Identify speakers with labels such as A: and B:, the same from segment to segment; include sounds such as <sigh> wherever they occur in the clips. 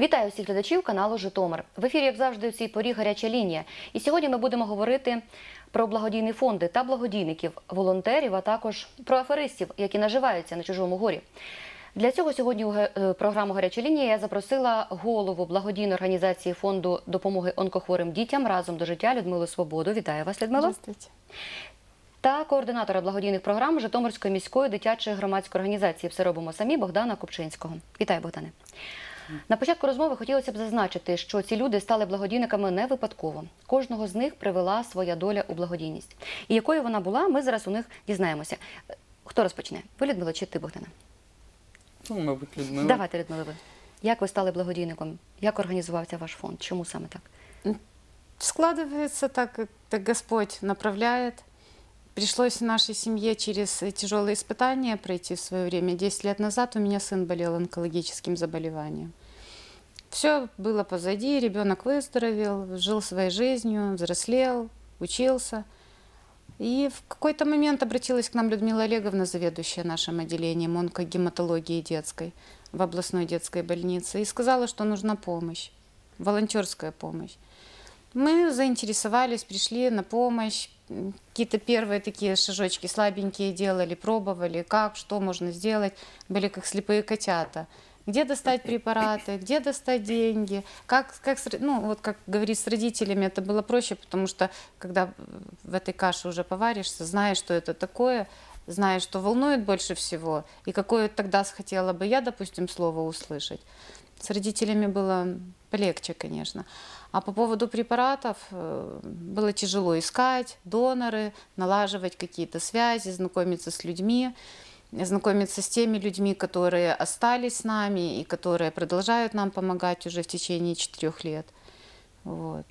A: Вітаю всіх глядачів каналу Житомир. В ефірі, як завжди, у цій порі гаряча лінія. І сьогодні ми будемо говорити про благодійні фонди та благодійників, волонтерів, а також про аферистів, які наживаються на чужому горі. Для цього сьогодні у е, програму Гаряча лінія я запросила голову благодійної організації фонду допомоги онкохворим дітям разом до життя Людмилу Свободу. Вітаю вас, Людмила.
B: Здравствуйте.
A: Та координатора благодійних програм Житомирської міської дитячої громадської організації Все робимо самі Богдана Купчинського. Вітаю, Богдане. На початку розмови хотілося б зазначити, що ці люди стали благодійниками не випадково. Кожного з них привела своя доля у благодійність. І якою вона була, ми зараз у них дізнаємося. Хто розпочне? Ви, Людмила, чи ти, Богдана?
C: Ну, мабуть, Людмила.
A: Давайте, Людмила, ви. Як ви стали благодійником? Як організувався ваш фонд? Чому саме так?
B: Складывается так, как Господь направляет. Пришлось в нашей семье через тяжелые испытания пройти в свое время. Десять лет назад у меня сын болел онкологическим заболеванием. Все было позади, ребенок выздоровел, жил своей жизнью, взрослел, учился. И в какой-то момент обратилась к нам Людмила Олеговна, заведующая нашим отделением онкогематологии детской в областной детской больнице, и сказала, что нужна помощь, волонтерская помощь. Мы заинтересовались, пришли на помощь, какие-то первые такие шажочки слабенькие делали, пробовали, как, что можно сделать, были как слепые котята. Где достать препараты, где достать деньги, как, как, ну, вот как говорить с родителями, это было проще, потому что когда в этой каше уже поваришься, знаешь, что это такое, знаешь, что волнует больше всего, и какое тогда хотела бы я, допустим, слово услышать. С родителями было полегче, конечно. А по поводу препаратов э, было тяжело искать доноры, налаживать какие-то связи, знакомиться с людьми, знакомиться с теми людьми, которые остались с нами и которые продолжают нам помогать уже в течение четырех лет. Вот.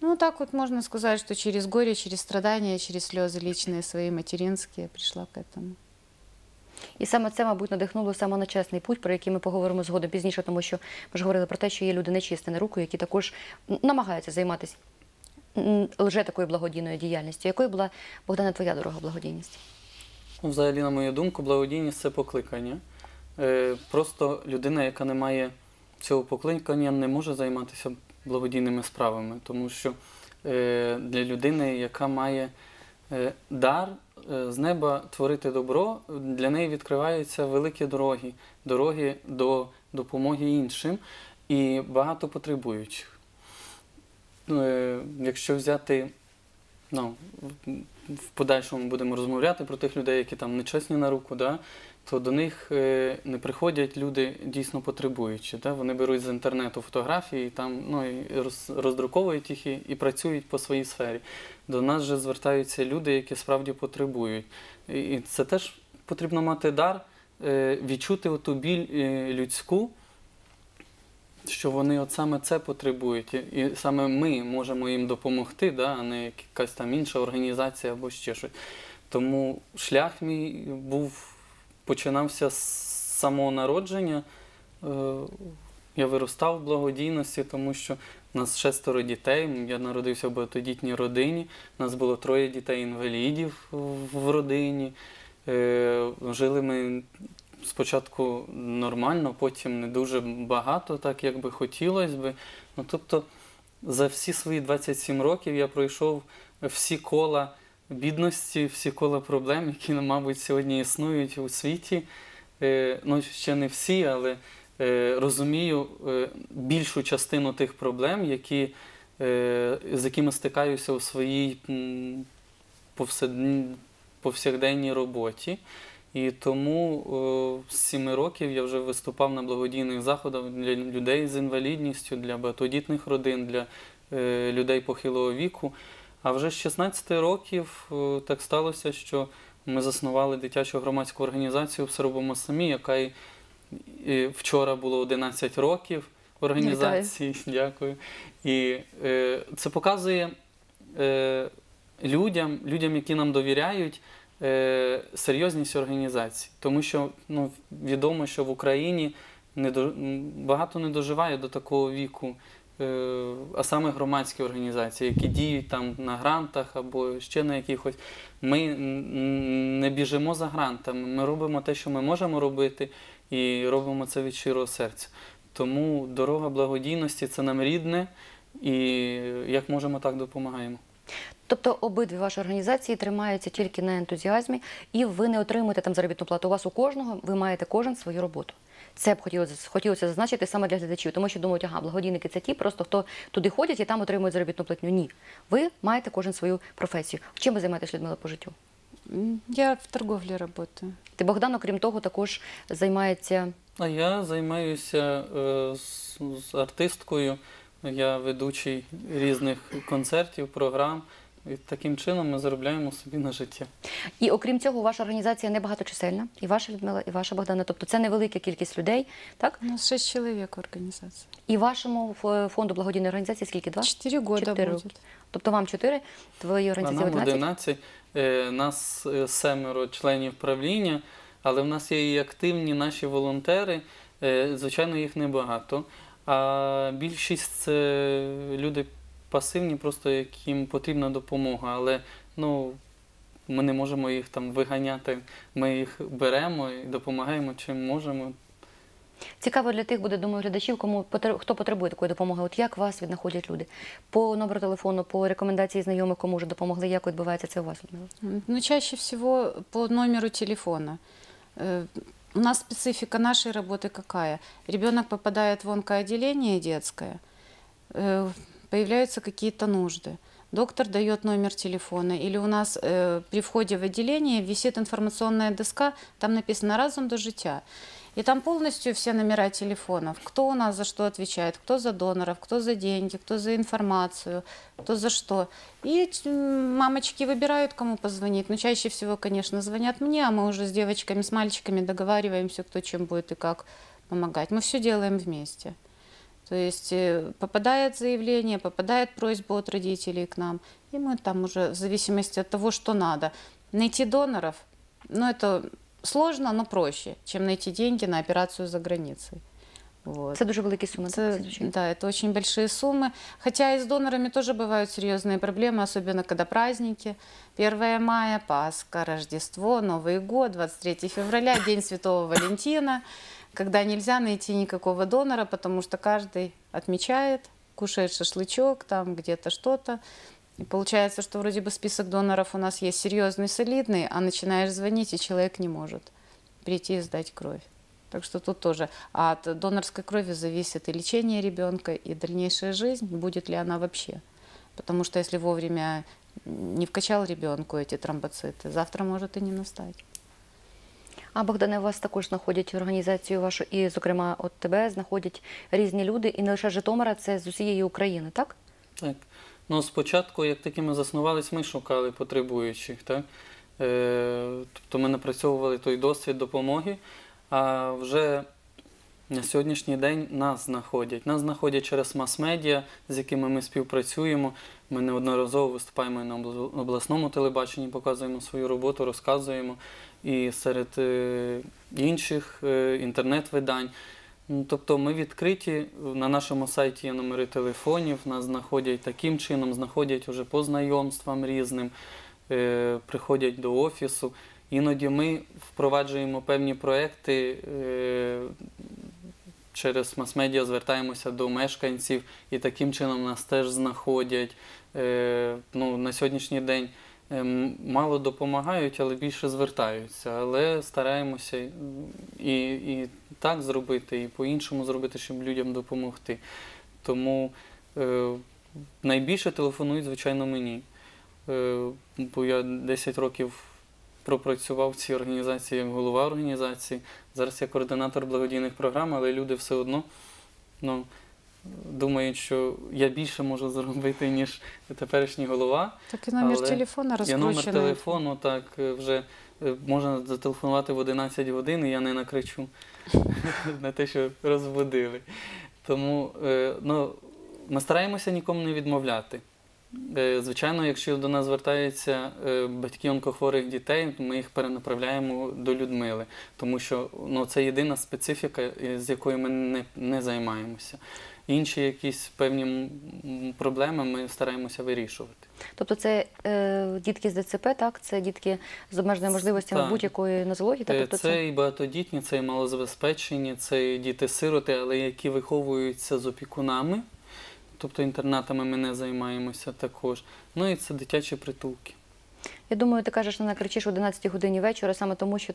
B: Ну, так вот можно сказать, что через горе, через страдания, через слезы личные свои, материнские, пришла к этому.
A: І саме це, мабуть, надихнуло саме на чесний путь, про який ми поговоримо згодом пізніше, тому що ми ж говорили про те, що є люди нечисті на руку, які також м, намагаються займатися м, лже такою благодійною діяльністю. Якою була Богдана твоя дорога благодійність?
C: Ну, взагалі, на мою думку, благодійність це покликання. Е, просто людина, яка не має цього покликання, не може займатися благодійними справами, тому що е, для людини, яка має е, дар з неба творити добро, для неї відкриваються великі дороги, дороги до допомоги іншим і багато потребуючих. Е, якщо взяти ну, в- подальшому будемо розмовляти про тих людей, які там нечесні на руку, да, то до них е, не приходять люди дійсно потребуючі. Да? Вони беруть з інтернету фотографії, там, ну, і роздруковують їх і, і працюють по своїй сфері. До нас же звертаються люди, які справді потребують. І, і це теж потрібно мати дар е, відчути оту біль е, людську що вони от саме це потребують, і, саме ми можемо їм допомогти, да, а не якась там інша організація або ще щось. Тому шлях мій був починався з самого народження. Е, Я виростав в благодійності, тому що в нас шестеро дітей. Я народився в багатодітній родині. У нас було троє дітей-інвалідів в родині. Е, Жили ми спочатку нормально, потім не дуже багато, так як би хотілося би. Ну, тобто, за всі свої 27 років я пройшов всі кола бідності, всі кола проблем, які, мабуть, сьогодні існують у світі. Е, Ну, ще не всі, але е, розумію е, більшу частину тих проблем, які, з якими стикаюся у своїй повсякденній роботі. І тому о, з сіми років я вже виступав на благодійних заходах для людей з інвалідністю, для багатодітних родин, для е, людей похилого віку. А вже з 16 років е, так сталося, що ми заснували дитячу громадську організацію «Все робимо самі, яка і вчора було 11 років організації. <laughs> Дякую. І е, це показує е, людям, людям, які нам довіряють, е, серйозність організації. Тому що ну, відомо, що в Україні не до, багато не доживає до такого віку, е, а саме громадські організації, які діють там на грантах або ще на якихось. Ми не біжимо за грантами, ми робимо те, що ми можемо робити, і робимо це від щирого серця. Тому дорога благодійності це нам рідне, і як можемо, так допомагаємо.
A: Тобто обидві ваші організації тримаються тільки на ентузіазмі, і ви не отримуєте там заробітну плату. У вас у кожного ви маєте кожен свою роботу. Це б хотілося, хотілося зазначити саме для глядачів, тому що думають, ага, благодійники це ті, просто хто туди ходять і там отримують заробітну платню. Ні. Ви маєте кожен свою професію. Чим ви займаєтесь, Людмила, по життю?
B: Я в торговле работаю.
A: Ти Богдан, окрім того, також займається
C: А я займаюся е, з, з артисткою. Я ведучий різних концертів, програм. І таким чином ми заробляємо собі на життя.
A: І окрім цього, ваша організація небагаточисельна, і ваша Людмила, і ваша Богдана. Тобто це невелика кількість людей, так?
B: У нас шесть человек в организации.
A: І вашому фонду благодійної організації скільки? Два?
B: Четыре года
A: Чотири роки. Тобто вам чотири, твоїй
C: А
A: організації
C: нам
A: 11?
C: 11, е, нас е, семеро членів правління, але в нас є і активні наші волонтери. Е, Звичайно, їх небагато. А більшість це люди пасивні, просто яким потрібна допомога. Але ну, ми не можемо їх там виганяти. Ми їх беремо і допомагаємо чим можемо.
A: Цікаво для тих буде, думаю, глядачів, кому потр- хто потребує такої допомоги. От як вас віднаходять люди? По номеру телефону, по рекомендації знайомих, кому вже допомогли, як відбувається це у вас, Людмила?
B: М, Ну, чаще всего по номеру телефона. Э, У нас специфика нашей работы какая? Ребенок попадает в онкоотделение детское, э, появляются какие-то нужды. Доктор дает номер телефона, или у нас э, при входе в отделение висит информационная доска, там написано «Разум до життя». И там полностью все номера телефонов, кто у нас за что отвечает, кто за доноров, кто за деньги, кто за информацию, кто за что. И мамочки выбирают, кому позвонить. Но чаще всего, конечно, звонят мне, а мы уже с девочками, с мальчиками договариваемся, кто чем будет и как помогать. Мы все делаем вместе. То есть э, попадает заявление, попадает просьба от родителей к нам, и мы там уже в зависимости от того, что надо. Найти доноров, ну это сложно, но проще, чем найти деньги на операцию за границей. Вот.
A: Це дуже великі суми. Так, звичайно.
B: да, это очень большие суммы. Хотя и с донорами тоже бывают серьезные проблемы, особенно когда праздники. 1 мая, Пасха, Рождество, Новый год, 23 февраля, День Святого Валентина, когда нельзя найти никакого донора, потому что каждый отмечает, кушает шашлычок, там где-то что-то. И получается, что вроде бы список доноров у нас есть серьезный, солидный, а начинаешь звонить, и человек не может прийти и сдать кровь. Так что тут тоже от донорской крови зависит и лечение ребенка, и дальнейшая жизнь, будет ли она вообще. Потому что если вовремя не вкачал ребенку эти тромбоциты, завтра может и не настать.
A: А Богдане, вас також знаходять організацію вашу, і, зокрема, от тебе знаходять різні люди, і не лише Житомира, це з усієї України, так?
C: Так. Ну, спочатку, як таки ми заснувались, ми шукали потребуючих. Так? Е, тобто ми напрацьовували той досвід допомоги, а вже на сьогоднішній день нас знаходять. Нас знаходять через мас-медіа, з якими ми співпрацюємо. Ми неодноразово виступаємо на обласному телебаченні, показуємо свою роботу, розказуємо. І серед е, інших е, інтернет-видань. Ну, Тобто ми відкриті, на нашому сайті є номери телефонів, нас знаходять таким чином, знаходять уже по знайомствам різним, е, приходять до офісу. Іноді ми впроваджуємо певні проекти, через мас-медіа звертаємося до мешканців і таким чином нас теж знаходять. Ну, на сьогоднішній день Мало допомагають, але більше звертаються. Але стараємося і, і так зробити, і по-іншому зробити, щоб людям допомогти. Тому е, найбільше телефонують, звичайно, мені. Е, бо я 10 років пропрацював в цій організації як голова організації. Зараз я координатор благодійних програм, але люди все одно ну, думають, що я більше можу зробити, ніж теперішній голова.
B: Так и номер
C: Але
B: телефона
C: Я номер телефону так е, вже е, можна зателефонувати в 11 годин, і я не накричу <laughs> на те, що розбудили. Тому е, ну, ми стараємося нікому не відмовляти. Звичайно, якщо до нас звертаються батьки онкохворих дітей, ми їх перенаправляємо до Людмили, тому що ну, це єдина специфіка, з якою ми не, не займаємося. Інші якісь певні проблеми ми стараємося вирішувати.
A: Тобто це е, дітки з ДЦП, так? Це дітки з обмеженими можливостями будь-якої нозології. Так?
C: Е,
A: Тобто
C: Це і багатодітні, це і малозабезпечені, це і діти-сироти, але які виховуються з опікунами, тобто інтернатами ми не займаємося також. Ну і це дитячі притулки.
A: Я думаю, ти кажеш, не накричиш о 11 годині вечора, саме тому, що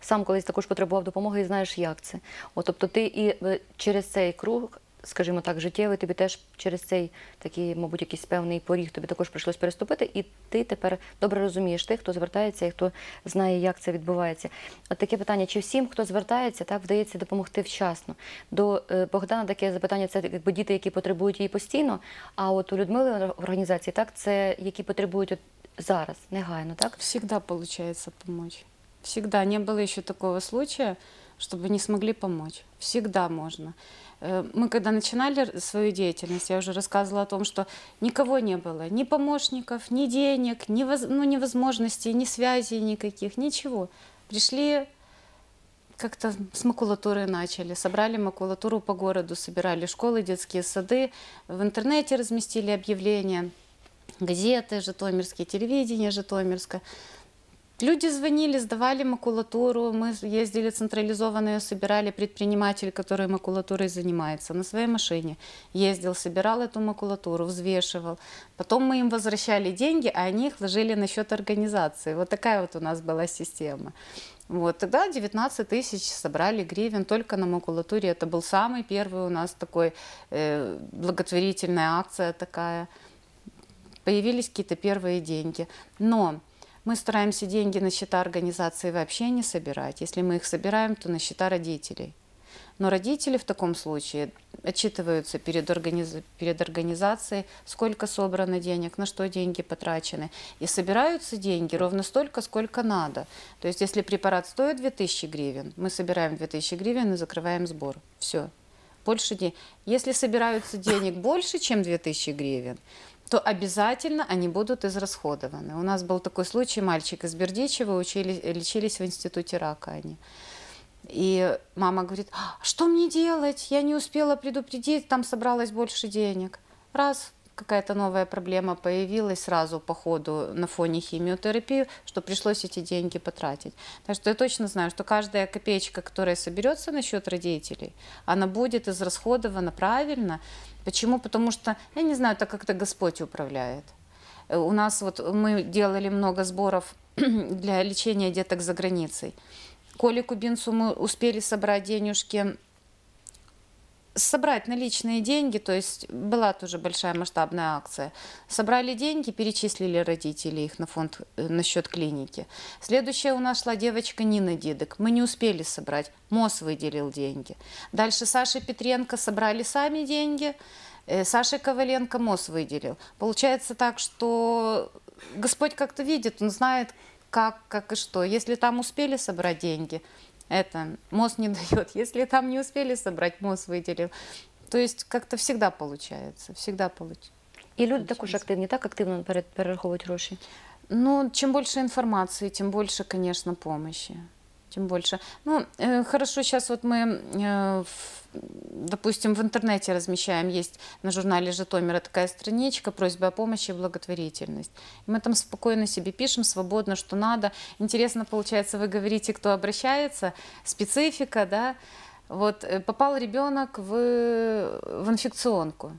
A: сам колись також потребував допомоги і знаєш, як це. От, тобто ти і е, через цей круг, скажімо так, життєвий, тобі теж через цей такий, мабуть, якийсь певний поріг тобі також прийшлось переступити, і ти тепер добре розумієш тих, хто звертається і хто знає, як це відбувається. От таке питання: чи всім, хто звертається, так вдається допомогти вчасно? До е, Богдана таке запитання: це якби діти, які потребують її постійно. А от у Людмили в організації, так, це які потребують от зараз, негайно, так?
B: Всегда получается помочь. Всегда. Не было еще такого случая, чтобы не смогли помочь. Всегда можно. Э, Мы когда начинали свою деятельность, я уже рассказывала о том, что никого не было. Ни помощников, ни денег, ни, воз- ну, ни возможностей, ни связей никаких, ничего. Пришли как-то с макулатуры начали. Собрали макулатуру по городу, собирали школы, детские сады. В интернете разместили объявления, газеты житомирские, телевидение житомирское. Люди звонили, сдавали макулатуру, мы ездили централизованно ее собирали, предприниматель, который макулатурой занимается, на своей машине ездил, собирал эту макулатуру, взвешивал. Потом мы им возвращали деньги, а они их ложили на счет организации. Вот такая вот у нас была система. Вот, тогда 19 тысяч собрали гривен только на макулатуре. Это был самый первый у нас такой э, благотворительная акция такая. Появились какие-то первые деньги. Но мы стараемся деньги на счета организации вообще не собирать. Если мы их собираем, то на счета родителей. Но родители в таком случае отчитываются перед, организ- перед организацией, сколько собрано денег, на что деньги потрачены. И собираются деньги ровно столько, сколько надо. То есть если препарат стоит 2000 гривен, мы собираем 2000 гривен и закрываем сбор. Все. Больше денег. Если собираются денег больше, чем 2000 гривен, то обязательно они будут израсходованы. У нас был такой случай, мальчик из Бердичева, учили, лечились в институте рака они. И мама говорит, «А что мне делать? Я не успела предупредить, там собралось больше денег. Раз какая-то новая проблема появилась сразу по ходу на фоне химиотерапии, что пришлось эти деньги потратить. Так что я точно знаю, что каждая копеечка, которая соберется на счет родителей, она будет израсходована правильно. Почему? Потому что, я не знаю, так как-то Господь управляет. Э, У нас вот мы делали много сборов <clears throat> для лечения деток за границей. Коле Кубинцу мы успели собрать денежки, собрать наличные деньги, то есть была тоже большая масштабная акция. Собрали деньги, перечислили родители их на фонд, э, на счет клиники. Следующая у нас шла девочка Нина Дидок. Мы не успели собрать, МОЗ выделил деньги. Дальше Саша Петренко собрали сами деньги, э, Саша Коваленко МОЗ выделил. Получается так, что Господь как-то видит, Он знает, как, как и что. Если там успели собрать деньги, это МОЗ не <laughs> дает. Если там не успели собрать, МОЗ выделил. То есть как-то всегда получается, всегда получается.
A: І люди також активні, так активно пере- перераховують гроші.
B: Ну, чем больше информации, тем больше, конечно, помощи. Тем больше. Ну, э, хорошо, сейчас вот мы, э, в- допустим, в интернете размещаем, есть на журнале Житомира такая страничка «Просьба о помощи и благотворительность». И мы там спокойно себе пишем, свободно, что надо. Интересно, получается, вы говорите, кто обращается, специфика, да. Вот э, попал ребенок в, в инфекционку.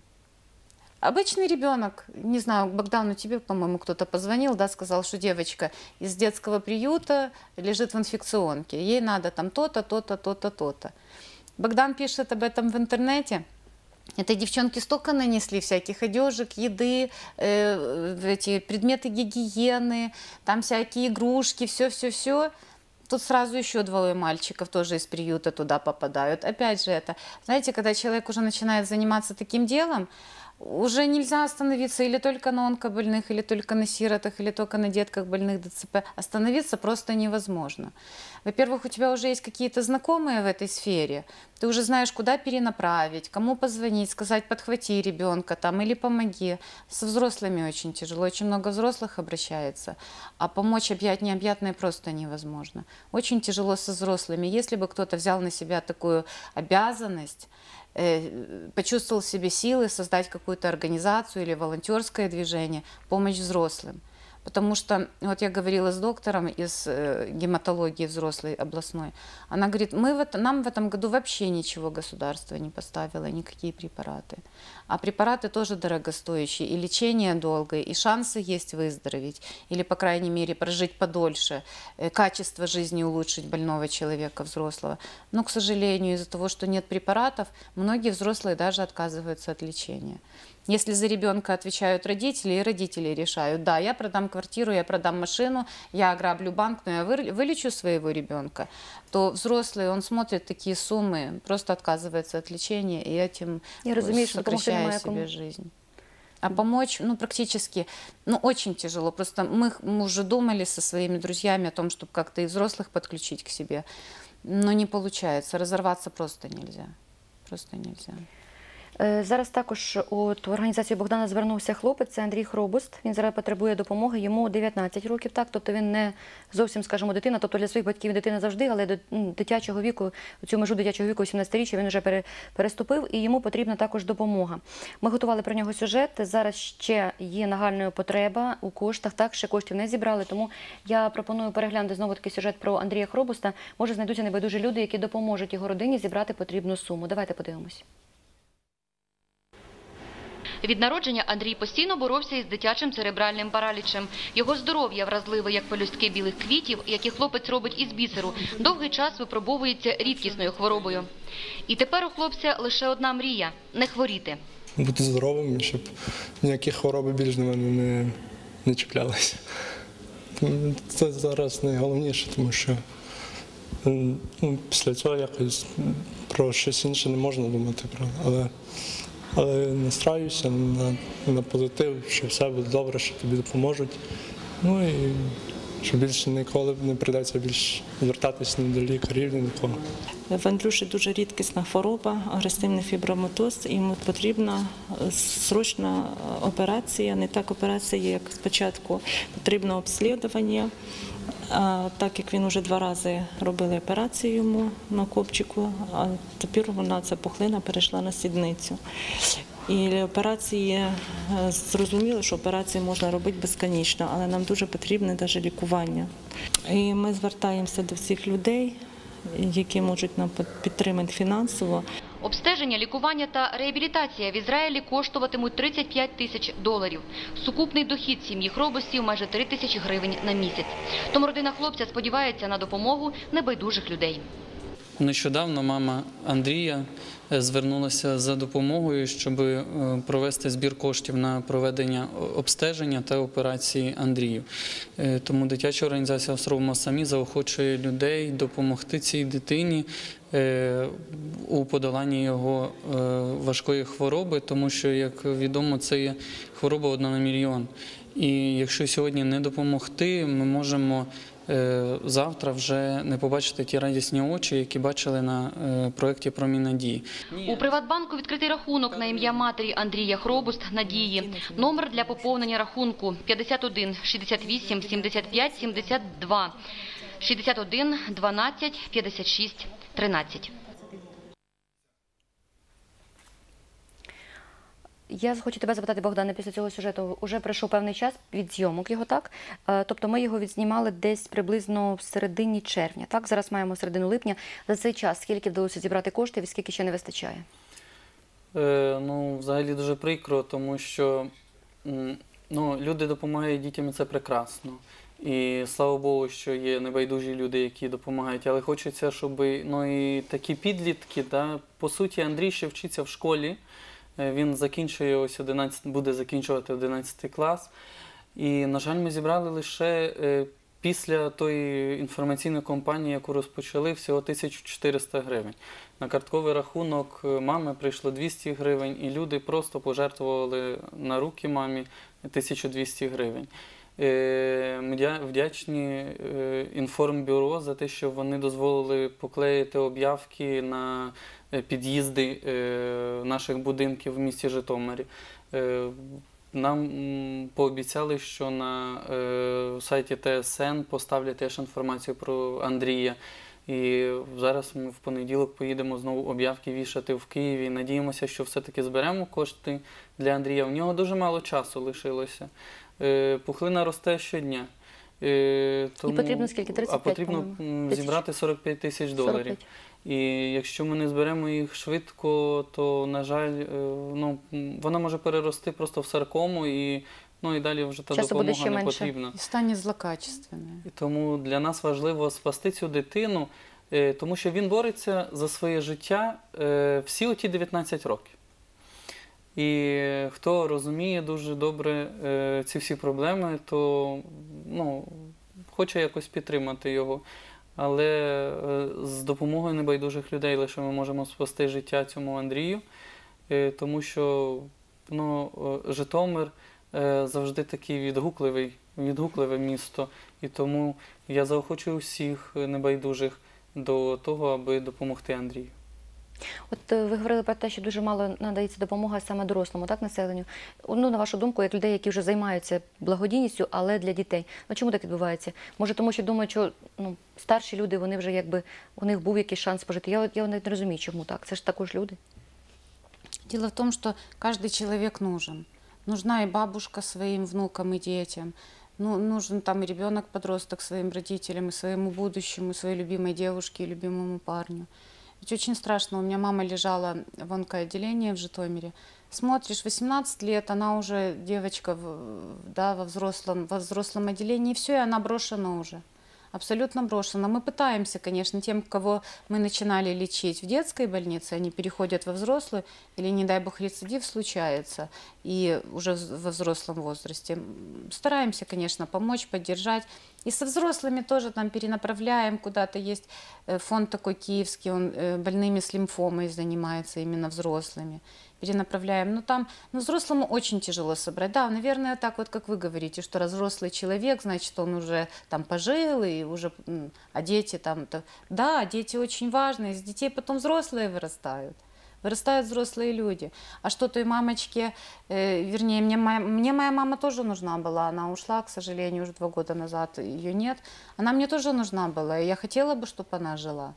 B: Обычный ребенок, не знаю, Богдану тебе, по-моему, кто-то позвонил, да, сказал, что девочка из детского приюта лежит в инфекционке, ей надо там то-то, то-то, то-то, то-то. Богдан пишет об этом в интернете. Этой девчонке столько нанесли всяких одежек, еды, э, эти предметы гигиены, там всякие игрушки, все-все-все. Тут сразу еще двое мальчиков тоже из приюта туда попадают. Опять же это, знаете, когда человек уже начинает заниматься таким делом, уже нельзя остановиться или только на онкобольных, или только на сиротах, или только на детках больных ДЦП. Остановиться просто невозможно. Во-первых, у тебя уже есть какие-то знакомые в этой сфере, ты уже знаешь, куда перенаправить, кому позвонить, сказать, подхвати ребенка там или помоги. Со взрослыми очень тяжело, очень много взрослых обращается, а помочь объять необъятное просто невозможно. Очень тяжело со взрослыми. Если бы кто-то взял на себя такую обязанность, почувствовал в себе силы создать какую-то организацию или волонтерское движение, помощь взрослым. Потому что, вот я говорила с доктором из э, гематологии взрослой областной, она говорит, мы в это, нам в этом году вообще ничего государство не поставило, никакие препараты. А препараты тоже дорогостоящие, и лечение долгое, и шансы есть выздороветь, или, по крайней мере, прожить подольше, э, качество жизни улучшить больного человека, взрослого. Но, к сожалению, из-за того, что нет препаратов, многие взрослые даже отказываются от лечения. Если за ребенка отвечают родители, и родители решают, да, я продам квартиру, я продам машину, я ограблю банк, но я вы- вылечу своего ребенка, то взрослый, он смотрит такие суммы, просто отказывается от лечения и этим
A: Я допомогти
B: сокращая
A: немає
B: себе жизнь. А помочь, ну, практически, ну, очень тяжело. Просто мы, мы уже думали со своими друзьями о том, чтобы как-то и взрослых подключить к себе, но не получается. Разорваться просто нельзя. Просто нельзя.
A: Е, Зараз також от в організацію Богдана звернувся хлопець, це Андрій Хробуст. Він зараз потребує допомоги. Йому 19 років, так тобто він не зовсім, скажімо, дитина. Тобто для своїх батьків дитина завжди, але до дитячого віку, цю межу дитячого віку, 18-річчя, він вже переступив, і йому потрібна також допомога. Ми готували про нього сюжет. Зараз ще є нагальною потреба у коштах. Так ще коштів не зібрали. Тому я пропоную переглянути знову таки сюжет про Андрія Хробуста. Може знайдуться небайдужі люди, які допоможуть його родині зібрати потрібну суму. Давайте подивимось. Від народження Андрій постійно боровся із дитячим церебральним паралічем. Його здоров'я вразливе, як пелюстки білих квітів, які хлопець робить із бісеру, довгий час випробовується рідкісною хворобою. І тепер у хлопця лише одна мрія не хворіти.
D: бути здоровим, щоб ніякі хвороби більш до мене не, не чіплялися. Це зараз найголовніше, тому що ну, після цього якось про щось інше не можна думати. Але, але настраюся на, на позитив, що все буде добре, що тобі допоможуть. Ну і що більше ніколи не прийдеться більш звертатися ні до лікарів, ні до кого.
E: В Андрюші дуже рідкісна хвороба, агресивний фіброматоз, йому потрібна срочна операція, не так операція, як спочатку. Потрібно обслідування. Так як він вже два рази робили операцію йому на копчику, а тепер вона ця пухлина перейшла на сідницю. І операції е, зрозуміли, що операції можна робити безконечно, але нам дуже потрібне навіть лікування. І ми звертаємося до всіх людей, які можуть нам підтримати фінансово.
A: Обстеження, лікування та реабілітація в Ізраїлі коштуватимуть 35 тисяч доларів. Сукупний дохід сім'ї хробосів майже 3 тисячі гривень на місяць. Тому родина хлопця сподівається на допомогу небайдужих людей.
C: Нещодавно мама Андрія звернулася за допомогою, щоб е, провести збір коштів на проведення обстеження та операції Андрію. Е, Тому дитяча організація «Островимо самі заохочує людей допомогти цій дитині е, у подоланні його важкої хвороби, тому що, як відомо, це є хвороба одна на мільйон. І якщо сьогодні не допомогти, ми можемо завтра вже не побачити ті радісні очі, які бачили на е, проєкті «Промінь надії».
A: У Приватбанку відкритий рахунок на ім'я матері Андрія Хробуст Надії. Номер для поповнення рахунку 51 68 75 72 61 12 56 13. Я хочу тебе запитати, Богдане, після цього сюжету вже пройшов певний час від зйомок його, так? Е, Тобто ми його відзнімали десь приблизно в середині червня. Так, зараз маємо середину липня. За цей час скільки вдалося зібрати коштів і скільки ще не вистачає?
C: Е, ну, взагалі дуже прикро, тому що ну, люди допомагають дітям, і це прекрасно. І слава Богу, що є небайдужі люди, які допомагають. Але хочеться, щоб ну, і такі підлітки, да, по суті, Андрій ще вчиться в школі. Е, Він закінчує ось 11, буде закінчувати 11 клас. І, на жаль, ми зібрали лише е, після тої інформаційної кампанії, яку розпочали, всього 1400 гривень. На картковий рахунок е, мами прийшло 200 гривень, і люди просто пожертвували на руки мамі 1200 гривень. Е, вдячні е, інформбюро за те, що вони дозволили поклеїти об'явки на е, під'їзди наших будинків в місті Житомирі. Нам пообіцяли, що на сайті ТСН поставлять теж інформацію про Андрія. І зараз ми в понеділок поїдемо знову об'явки вішати в Києві. Надіємося, що все-таки зберемо кошти для Андрія. У нього дуже мало часу лишилося. Е, Пухлина росте щодня. Е, Тому,
A: потрібно скільки? 35,
C: а потрібно
A: по-моєму,
C: зібрати 45 тисяч доларів.
A: 45.
C: І якщо ми не зберемо їх швидко, то на жаль, е, ну вона може перерости просто в саркому, і ну і далі вже та
A: Часу буде
C: допомога
A: ще
C: не
A: менше.
C: потрібна.
B: И станет злокачественной.
C: І тому для нас важливо спасти цю дитину, тому що він бореться за своє життя всі оті 19 років. І хто розуміє дуже добре е, ці всі проблеми, то ну, хоче якось підтримати його. Але е, з допомогою небайдужих людей лише ми можемо спасти життя цьому Андрію, е, тому що ну, е, Житомир е, завжди такий відгукливий, відгукливе місто. І тому я заохочую всіх небайдужих до того, аби допомогти Андрію.
A: От е, ви говорили про те, що дуже мало надається допомога саме дорослому, так, населенню. Ну, на вашу думку, як людей, які вже займаються благодійністю, але для дітей. Ну чому так відбувається? Може, тому що думають, що ну, старші люди, вони вже якби у них був якийсь шанс пожити. Я, я навіть не розумію, чому так. Це ж також люди.
B: Дело в том, что каждый человек нужен. Нужна и бабушка своим внукам и детям. Ну, нужен там и ребенок-подросток своим родителям, и своему будущему, и своей любимой девушке, и любимому парню. Ведь очень страшно. У меня мама лежала в онкоотделении в Житомире. Смотришь, 18 лет, она уже девочка да, во, взрослом, во взрослом отделении, и все, и она брошена уже. Абсолютно брошена. Мы пытаемся, конечно, тем, кого мы начинали лечить в детской больнице, они переходят во взрослую, или, не дай бог, рецидив случается, и уже во взрослом возрасте. Стараемся, конечно, помочь, поддержать. И со взрослыми тоже там перенаправляем куда-то. Есть э, фонд такой киевский, он э, больными с лимфомой занимается именно взрослыми. Перенаправляем. Но там, ну, взрослому очень тяжело собрать. Да, наверное, так вот, как вы говорите, что раз взрослый человек, значит, он уже там пожил, и уже, а дети там, да, дети очень важны, из детей потом взрослые вырастают. Вырастают взрослые люди. А что той мамочке, э, вернее, мне моя, мне моя мама тоже нужна была. Она ушла, к сожалению, уже два года назад, ее нет. Она мне тоже нужна была, и я хотела бы, чтобы она жила.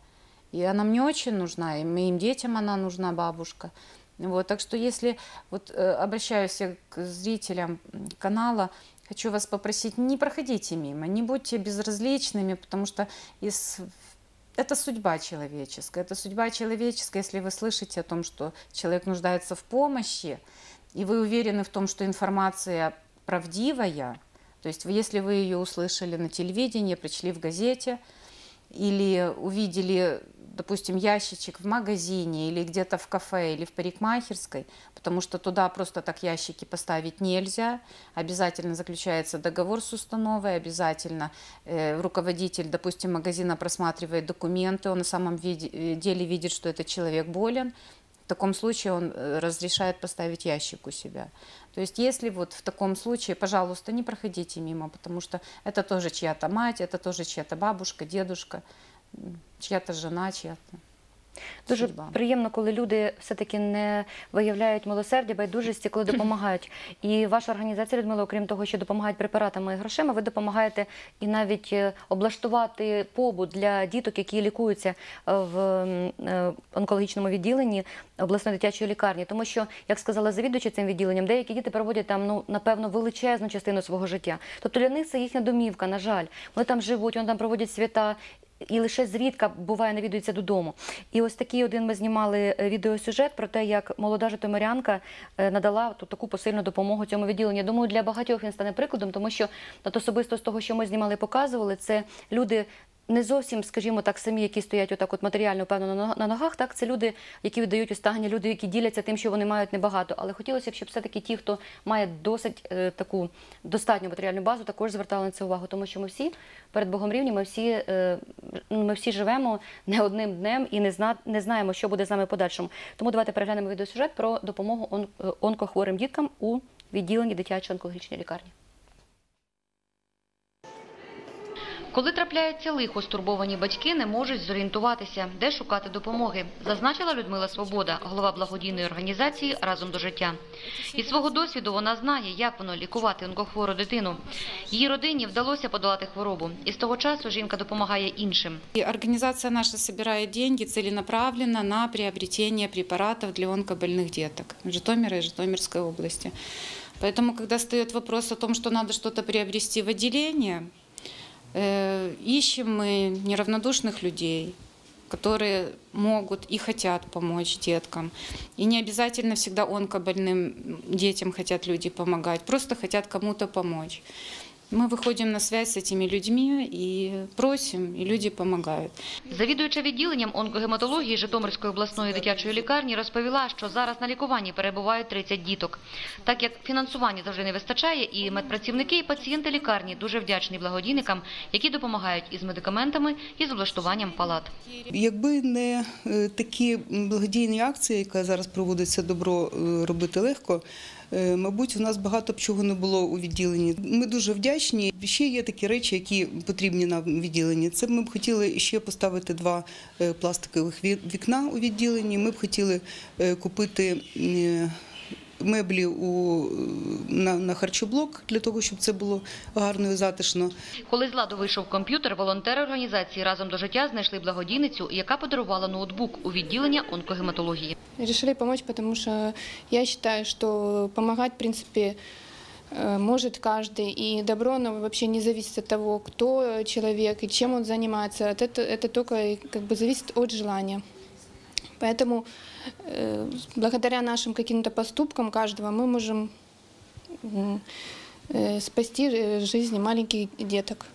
B: И она мне очень нужна, и моим детям она нужна, бабушка. Вот, так что если, вот э, обращаюсь к зрителям канала, хочу вас попросить, не проходите мимо, не будьте безразличными, потому что из это судьба человеческая. Это судьба человеческая, если вы слышите о том, что человек нуждается в помощи, и вы уверены в том, что информация правдивая, то есть если вы ее услышали на телевидении, прочли в газете, или увидели, допустим, ящичек в магазине или где-то в кафе или в парикмахерской, потому что туда просто так ящики поставить нельзя, обязательно заключается договор с установой, обязательно э, руководитель, допустим, магазина просматривает документы, он на самом э, деле видит, что этот человек болен, в таком случае он э, разрешает поставить ящик у себя. То есть если вот в таком случае, пожалуйста, не проходите мимо, потому что это тоже чья-то мать, это тоже чья-то бабушка, дедушка, м, чья-то жена, чья-то
A: Дуже
B: судьба.
A: приємно, коли люди все-таки не виявляють милосердя, байдужості, коли допомагають. І ваша організація, Людмила, окрім того, що допомагають препаратами і грошима, ви допомагаєте і навіть е, облаштувати побут для діток, які лікуються е, в е, онкологічному відділенні обласної дитячої лікарні. Тому що, як сказала завідувача цим відділенням, деякі діти проводять там ну напевно величезну частину свого життя. Тобто для них це їхня домівка, на жаль. Вони там живуть, вони там проводять свята. І лише зрідка буває навідується додому. І ось такий один ми знімали е, відеосюжет про те, як молода житомирянка е, надала таку посильну допомогу цьому відділенню. Думаю, для багатьох він стане прикладом, тому що особисто з того, що ми знімали, показували, це люди. Не зовсім, скажімо так, самі, які стоять отак, от матеріально впевнено на- ногах. Так, це люди, які віддають останнє, люди, які діляться тим, що вони мають небагато. Але хотілося б, щоб все-таки ті, хто має досить е, таку достатню матеріальну базу, також звертали на це увагу, тому що ми всі перед Богом рівні, ми всі, е, ну, ми всі живемо не одним днем і не, зна, не знаємо, що буде з нами подальшому. Тому давайте переглянемо відеосюжет про допомогу он, е, онкохворим діткам у відділенні дитячої онкологічної лікарні. Коли трапляється лихо, стурбовані батьки не можуть зорієнтуватися, де шукати допомоги, зазначила Людмила Свобода, голова благодійної організації Разом до життя. Із свого досвіду вона знає, як воно лікувати онкохвору дитину. Її родині вдалося подолати хворобу, і з того часу жінка допомагає іншим.
B: И организация наша собирает деньги целенаправленно на приобретение препаратов для онкобольных деток Житомира и Житомирской области. Поэтому, когда встает вопрос о том, что надо что-то приобрести в отделение, э, ищем мы неравнодушных людей, которые могут и хотят помочь деткам. И не обязательно всегда онкобольным детям хотят люди помогать, просто хотят кому-то помочь. Мы выходим на связь с этими людьми и просим, и люди помогают.
A: Завідуюча відділенням онкогематології Житомирської обласної дитячої лікарні розповіла, що зараз на лікуванні перебувають 30 діток. Так як фінансування завжди не вистачає, і медпрацівники і пацієнти лікарні дуже вдячні благодійникам, які допомагають із медикаментами і з облаштуванням палат.
F: Якби не е, такі благодійні акції, яка зараз проводиться добро е, робити легко. е, Мабуть, у нас багато б чого не було у відділенні. Ми дуже вдячні. Ще є такі речі, які потрібні нам у відділенні. Це ми б хотіли ще поставити два е, пластикових ві- вікна у відділенні. Ми б хотіли е, купити меблі у, на, на харчоблок для того, щоб це було гарно і затишно.
A: Коли з ладу вийшов комп'ютер, волонтери організації разом до життя знайшли благодійницю, яка подарувала ноутбук у відділення онкогематології.
G: Решили помочь, потому что я считаю, что помогать, в принципе, э, может каждый. И добро, оно вообще не зависит от того, кто человек и чем он занимается. От это, это только как бы зависит от желания. Поэтому э, благодаря нашим каким-то поступкам каждого мы можем э, спасти э, жизни маленьких деток.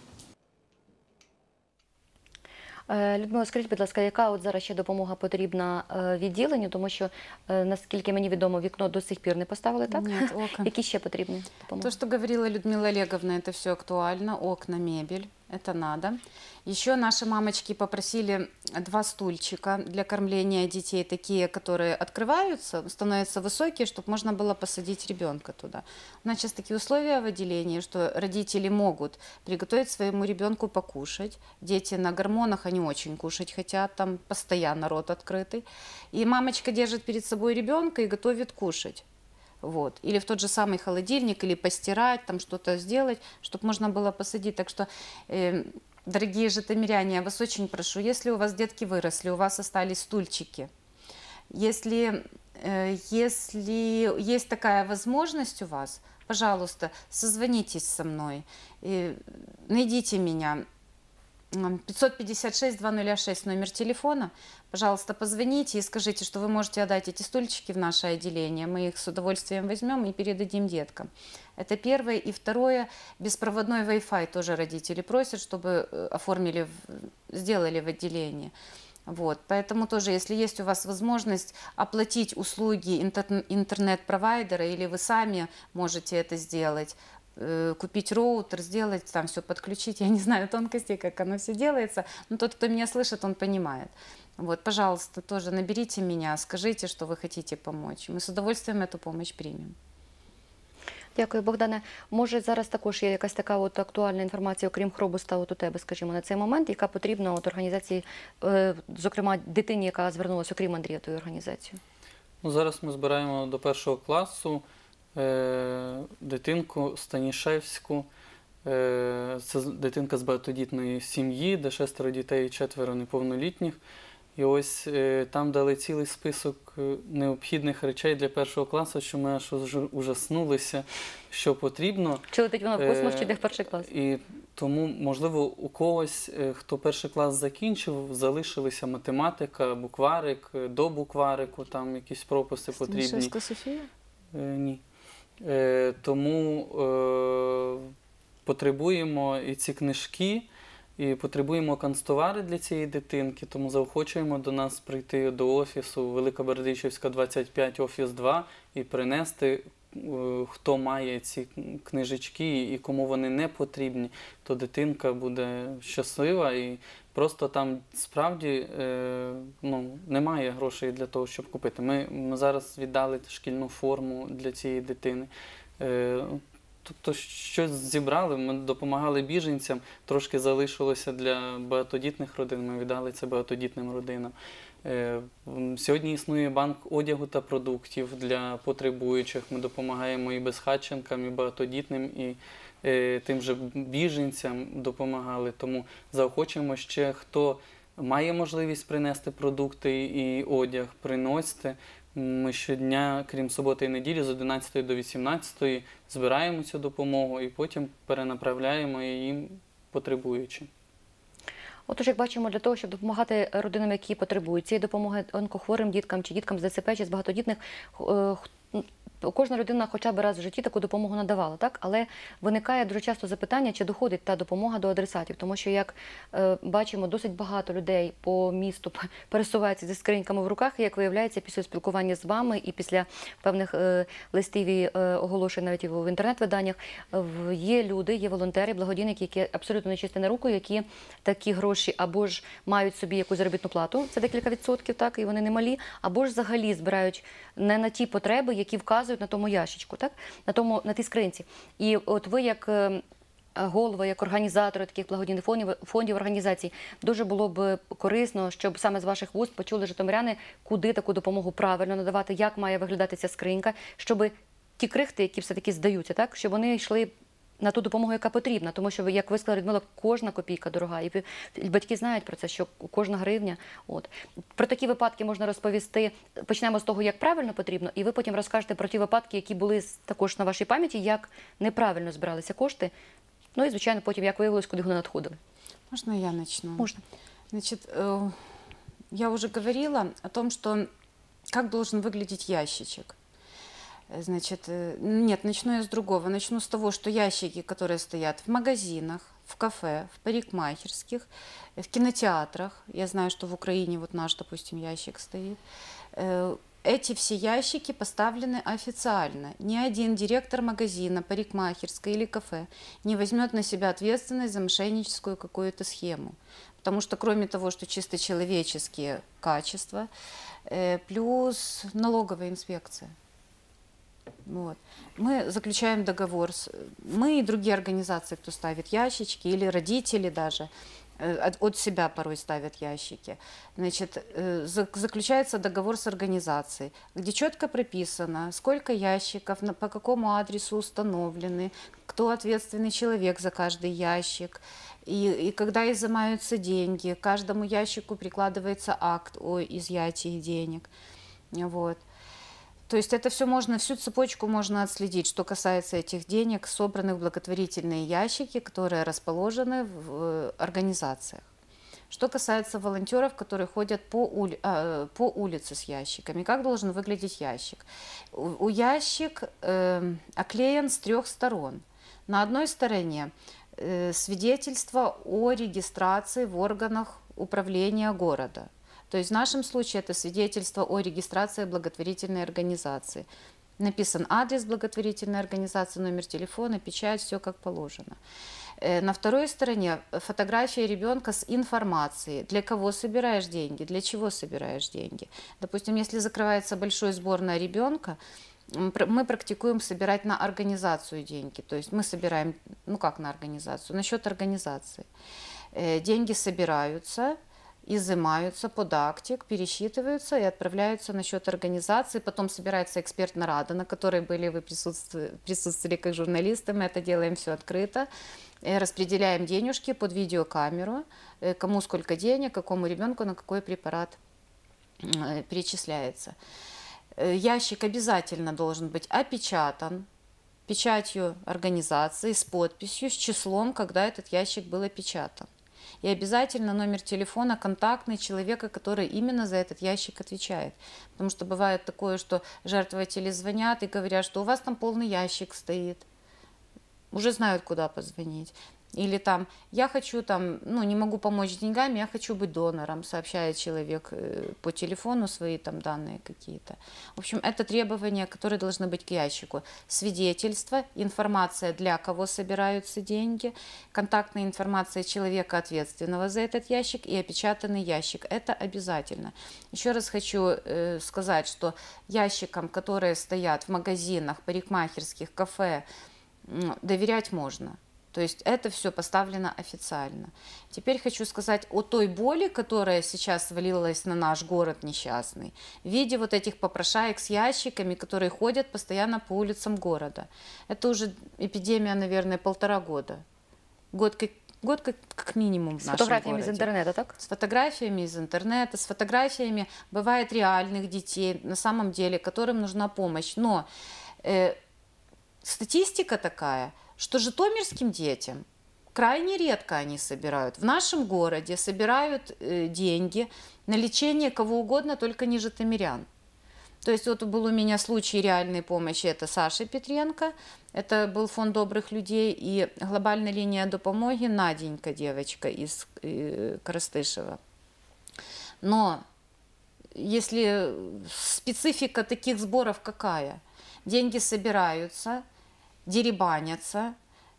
A: Е, Людмила, скажіть, будь ласка, яка от зараз ще допомога потрібна е, відділенню? Тому що, е, наскільки мені відомо, вікно до сих пір не поставили, так?
B: Нет, <laughs> окон.
A: Які ще потрібні допомоги?
B: То, що говорила Людмила Олеговна, это все актуально. Окна, мебель, это надо. Еще наши мамочки попросили два стульчика для кормления детей, такие, которые открываются, становятся высокие, чтобы можно было посадить ребенка туда. У нас сейчас такие условия в отделении, что родители могут приготовить своему ребенку покушать. Дети на гормонах, они очень кушать хотят, там постоянно рот открытый. И мамочка держит перед собой ребенка и готовит кушать. Вот. Или в тот же самый холодильник, или постирать, там что-то сделать, чтобы можно было посадить. Так что, э, дорогие житомиряне, я вас очень прошу, если у вас детки выросли, у вас остались стульчики, если, э, если есть такая возможность у вас, пожалуйста, созвонитесь со мной, и найдите меня. М, 556-206 номер телефона. Пожалуйста, позвоните и скажите, что вы можете отдать эти стульчики в наше отделение. Мы их с удовольствием возьмем и передадим деткам. Это первое. И второе, беспроводной Wi-Fi тоже родители просят, чтобы э, оформили, сделали в отделении. Вот, поэтому тоже, если есть у вас возможность оплатить услуги интер- интернет-провайдера, или вы сами можете это сделать, купить роутер, сделать, там все подключить. Я <laughs> не знаю тонкостей, как оно все делается, но тот, кто меня слышит, он понимает. Вот, пожалуйста, тоже наберите меня, скажите, что вы хотите помочь. Мы с удовольствием эту помощь примем.
A: Дякую, Богдане. Може, зараз також є якась така от актуальна інформація, окрім хробуста, от у тебе, скажімо, на цей момент, яка потрібна от організації, е, зокрема дитині, яка звернулася, окрім Андрія, тою організацією.
C: Ну, зараз ми збираємо до першого класу е, дитинку Станішевську. Е, це з- дитинка з багатодітної сім'ї, де шестеро дітей і четверо неповнолітніх. І ось е, там дали цілий список е, необхідних речей для першого класу, що ми аж ужаснулися, що потрібно.
A: Чи летить вона в космос,
C: Е,
A: чи йде в перший клас?
C: І тому, можливо, у когось, е, хто перший клас закінчив, залишилися математика, букварик, е, до букварику, там якісь прописи потрібні.
B: Станишевская София?
C: Е, Ні. Е, Тому е, потребуємо і ці книжки, і потребуємо канцтовари для цієї дитинки, тому заохочуємо до нас прийти до офісу Велика Бердичівська, 25, офіс 2 і принести. е, Хто має ці книжечки і кому вони не потрібні, то дитинка буде щаслива і просто там справді е, ну, немає грошей для того, щоб купити. Ми, ми зараз віддали шкільну форму для цієї дитини. Е, тобто щось зібрали, ми допомагали біженцям, трошки залишилося для багатодітних родин. Ми віддали це багатодітним родинам. Е, Сьогодні існує банк одягу та продуктів для потребуючих. Ми допомагаємо і безхатченкам, і багатодітним, і тим же біженцям допомагали. Тому заохочуємо ще, хто має можливість принести продукти і одяг, приносьте. Ми щодня, крім суботи і неділі, з 11 до 18 збираємо цю допомогу і потім перенаправляємо її потребуючим.
A: Отож, як бачимо, для того, щоб допомагати родинам, які потребують цієї допомоги онкохворим діткам чи діткам з ДЦП чи з багатодітних, е, кожна людина хоча б раз в житті таку допомогу надавала, так? Але виникає дуже часто запитання, чи доходить та допомога до адресатів, тому що, як е, бачимо, досить багато людей по місту пересуваються зі скриньками в руках, і як виявляється, після спілкування з вами і після певних е, листів і е, оголошень навіть в інтернет-виданнях, є люди, є волонтери, благодійники, які абсолютно не чисті на руку, які такі гроші або ж мають собі якусь заробітну плату, це декілька відсотків, так, і вони не малі, або ж взагалі збирають не на ті потреби, які вказують на тому ящичку, так, на тому на тій скринці. І от ви як. е, Голова, як організатори таких благодійних фондів, фондів організацій, дуже було б корисно, щоб саме з ваших вуст почули житомиряни, куди таку допомогу правильно надавати, як має виглядати ця скринька, щоб ті крихти, які все таки здаються, так щоб вони йшли на ту допомогу, яка потрібна. Тому що, як ви сказали, Людмила, кожна копійка дорога, і батьки знають про це, що кожна гривня. От про такі випадки можна розповісти. Почнемо з того, як правильно потрібно, і ви потім розкажете про ті випадки, які були також на вашій пам'яті, як неправильно збиралися кошти. Ну і звичайно, потім як виявилось, куди вони надходили.
B: Можно я начну?
A: Можно.
B: Значит, э, я уже говорила о том, что как должен выглядеть ящичек. Значит, э, нет, начну я с другого. Начну с того, что ящики, которые стоят в магазинах, в кафе, в парикмахерских, э, в кинотеатрах, я знаю, что в Украине вот наш, допустим, ящик стоит, э, эти все ящики поставлены официально. Ни один директор магазина, парикмахерской или кафе не возьмет на себя ответственность за мошенническую какую-то схему. Потому что кроме того, что чисто человеческие качества, плюс налоговая инспекция. Вот. Мы заключаем договор, с, мы и другие организации, кто ставит ящички, или родители даже, э, от, себя порой ставят ящики. Значит, э, за- заключается договор с организацией, где четко прописано, сколько ящиков, по какому адресу установлены, кто ответственный человек за каждый ящик. И, и когда изымаются деньги, к каждому ящику прикладывается акт о изъятии денег. Вот. То есть это все можно, всю цепочку можно отследить, что касается этих денег, собранных в благотворительные ящики, которые расположены в э, организациях. Что касается волонтеров, которые ходят по, ули- а, по улице с ящиками, как должен выглядеть ящик? У, у ящик э, оклеен с трех сторон. На одной стороне э, свидетельство о регистрации в органах управления города. То есть в нашем случае это свидетельство о регистрации благотворительной организации. Написан адрес благотворительной организации, номер телефона, печать, все как положено. Э, На второй стороне фотография ребенка с информацией, для кого собираешь деньги, для чего собираешь деньги. Допустим, если закрывается большой сбор на ребенка, мы практикуем собирать на организацию деньги. То есть мы собираем, ну как на организацию, на счет организации. Э, Деньги собираются, изымаются под актик, пересчитываются и отправляются на счет организации. Потом собирается экспертная рада, на которой были вы присутствовали, присутствовали как журналисты. Мы это делаем все открыто. Э, Распределяем денежки под видеокамеру, э, кому сколько денег, какому ребенку на какой препарат э, перечисляется. Ящик обязательно должен быть опечатан печатью организации с подписью, с числом, когда этот ящик был опечатан. И обязательно номер телефона контактный человека, который именно за этот ящик отвечает. Потому что бывает такое, что жертвователи звонят и говорят, что у вас там полный ящик стоит. Уже знают, куда позвонить. Или там, я хочу там, ну, не могу помочь деньгами, я хочу быть донором, сообщает человек э, по телефону свои там данные какие-то. В общем, это требования, которые должны быть к ящику. Свидетельство, информация, для кого собираются деньги, контактная информация человека, ответственного за этот ящик, и опечатанный ящик. Это обязательно. Еще раз хочу э, сказать, что ящикам, которые стоят в магазинах, парикмахерских, кафе, доверять можно. То есть это все поставлено официально. Теперь хочу сказать о той боли, которая сейчас свалилась на наш город несчастный, в виде вот этих попрошаек с ящиками, которые ходят постоянно по улицам города. Это уже эпидемия, наверное, полтора года. Год как, год как, как минимум
A: фотографіями з
B: городе
A: інтернету, так?
B: с фотографиями из интернета, с фотографиями, бывает, реальных детей, на самом деле, которым нужна помощь. Но э, статистика такая, что житомирским детям крайне редко они собирают. В нашем городе собирают э, деньги на лечение кого угодно, только не житомирян. То есть вот был у меня случай реальной помощи, это Саша Петренко, это был фонд добрых людей, и глобальная линия допомоги Наденька, девочка из э, Коростышева. Но если специфика таких сборов какая? Деньги собираются, деребанятся,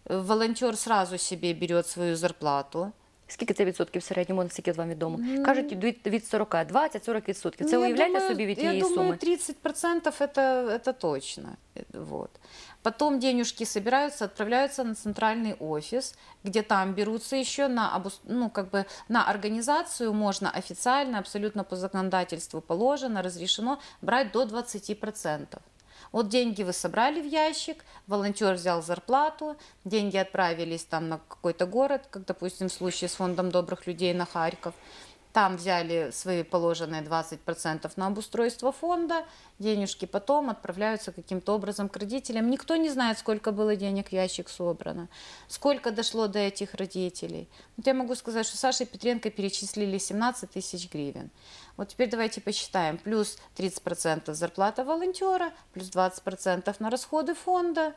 B: э, волонтер сразу себе берет свою зарплату.
A: Скільки це відсотків в середньому, наскільки вам відомо? Кажуть, від, від 40, 20-40 відсотків. Це
B: Ну, я
A: уявляєте
B: думаю-
A: собі від
B: Я
A: тієї
B: думаю,
A: суми?
B: 30% это, это точно. Э, Вот. Потом денежки собираются, отправляются на центральный офис, где там берутся еще на, обус- ну, как бы на организацию можно официально, абсолютно по законодательству положено, разрешено брать до 20%. Вот деньги вы собрали в ящик, волонтер взял зарплату, деньги отправились там на какой-то город, как, допустим, в случае с фондом добрых людей на Харьков. Там взяли свои положенные 20% на обустройство фонда, денежки потом отправляются каким-то образом к родителям. Никто не знает, сколько было денег в ящик собрано, сколько дошло до этих родителей. Вот я могу сказать, что Саше Петренко перечислили 17 тысяч гривен. Вот теперь давайте посчитаем. Плюс 30% зарплата волонтера, плюс 20% на расходы фонда.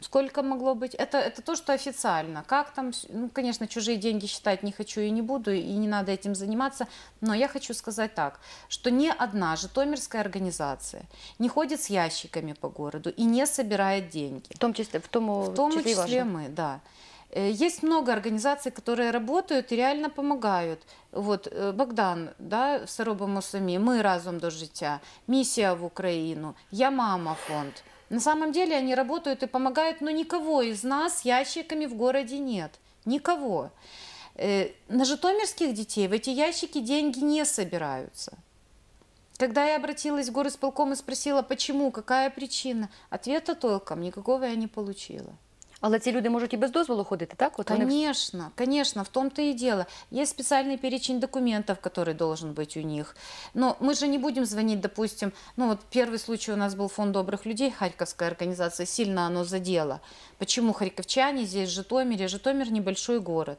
B: Сколько могло быть? Это, это то, что официально. Как там, с- ну, конечно, чужие деньги считать не хочу и не буду, и не надо этим заниматься. Но я хочу сказать так, что ни одна житомирская организация не ходит с ящиками по городу и не собирает деньги.
A: В тому числі, в тому,
B: В том
A: числі, і
B: числе
A: ваша.
B: мы, да. Э, Есть много организаций, которые работают и реально помогают. Вот э, Богдан, да, в Саробому самі, ми разом до життя, миссия в Украину, Я мама фонд. на самом деле они работают и помогают, но никого из нас ящиками в городе нет. Никого. Э, На житомирских детей в эти ящики деньги не собираются. Когда я обратилась в горосполком и спросила, почему, какая причина, ответа толком никакого я не получила.
A: Але ці люди можуть і без дозволу ходити, так? От вони
B: Конечно, конечно, в том-то и дело. Есть специальный перечень документов, который должен быть у них. Но мы же не будем звонить, допустим, ну вот первый случай у нас был фонд добрых людей, Харьковская организация, сильно оно задело. Почему харьковчане здесь, в Житомире? Житомир небольшой город.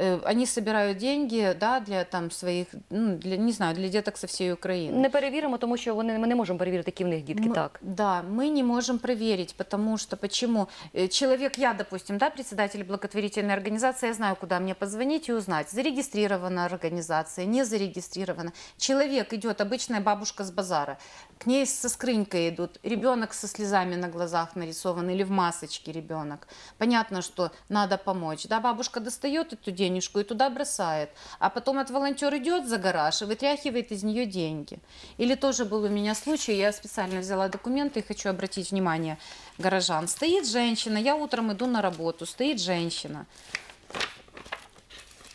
B: Э, Они собирают деньги, да, для там своих, ну, для, не знаю, для деток со всей Украины.
A: не перевіримо, тому що вони ми не можемо перевірити, які в них дітки.
B: Мы-
A: Так.
B: Да, мы не можем проверить, потому что почему? Э, Человек, я, допустим, да, председатель благотворительной организации, я знаю, куда мне позвонить и узнать, зарегистрирована организация, не зарегистрирована. Человек идет, обычная бабушка с базара, к ней со скрынькой идут, ребенок со слезами на глазах нарисован или в масочке ребенок. Понятно, что надо помочь. Да, бабушка достает эту денежку и туда бросает, а потом этот волонтер идет за гараж и вытряхивает из нее деньги. Или тоже был у меня случай, я специально взяла документы и хочу обратить внимание горожан. Стоит женщина, я утром иду на работу, стоит женщина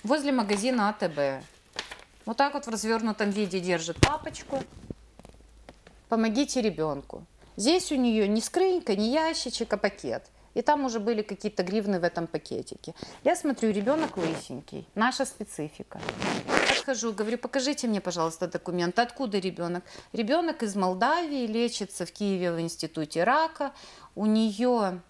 B: возле магазина АТБ. Вот так вот в развернутом виде держит папочку. Помогите ребенку. Здесь у нее не скрынька, не ящичек, а пакет. И там уже были какие-то гривны в этом пакетике. Я смотрю, ребенок лысенький, наша специфика. Подхожу, говорю, покажите мне, пожалуйста, документ. Откуда ребенок? Ребенок из Молдавии, лечится в Киеве в институте рака. У нее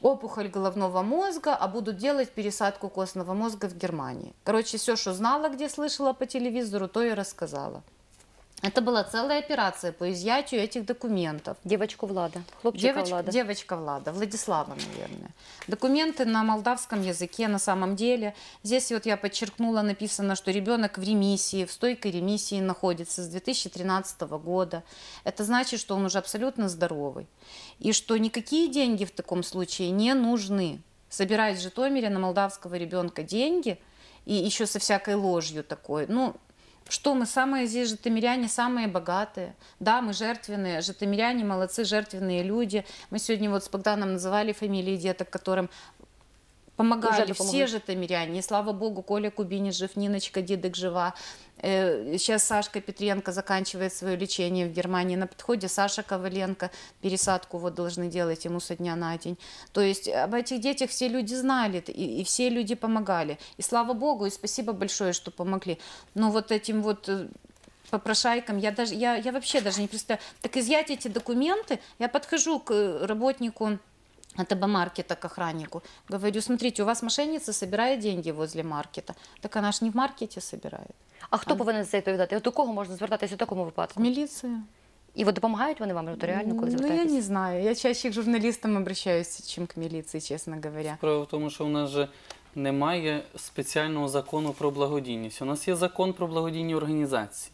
B: опухоль головного мозга, а будут делать пересадку костного мозга в Германии. Короче, все, что знала, где слышала по телевизору, то и рассказала. Это была целая операция по изъятию этих документов.
A: Дівочку влада, хлопчика
B: Девочка,
A: влада.
B: девочка Влада, Владислава, наверное. Документы на молдавском языке на самом деле. Здесь вот я подчеркнула, написано, что ребенок в ремиссии, в стойкой ремиссии находится с 2013 года. Это значит, что он уже абсолютно здоровый. И что никакие деньги в таком случае не нужны. Собирать в Житомире на молдавского ребенка деньги и еще со всякой ложью такой, ну, Что мы самые здесь житомиряне, самые богатые. Да, мы жертвенные, житомиряне, молодцы, жертвенные люди. Мы сегодня вот с Богданом называли фамилии деток, которым помогали
A: Уже
B: все житомиряне. И слава богу, Коля Кубинин жив, Ниночка Дидок жива. Э, Сейчас Сашка Петренко заканчивает свое лечение в Германии. На подходе Саша Коваленко пересадку вот должны делать ему со дня на день. То есть об этих детях все люди знали, и, и все люди помогали. И слава богу, и спасибо большое, что помогли. Но вот этим вот э, попрошайкам, я, даже, я, я вообще даже не представляю. Так изъять эти документы, я подхожу к э, работнику АТБ маркета к охраннику. Говорю, смотрите, у вас мошенница собирает деньги возле маркета. Так она ж не в маркете собирает.
A: А хто повинен за це відповідати? От до кого можна звертатися у такому
B: В
A: випадку?
B: милицию.
A: І от допомагають вони вам нотаріально, коли
B: Ну, я
A: звертаєтесь?
B: не знаю. Я чаще к журналистам обращаюсь, чем к милиции, честно говоря.
C: Справа в тому, що в нас же немає спеціального закону про благодійність. У нас є закон про благодійні організації,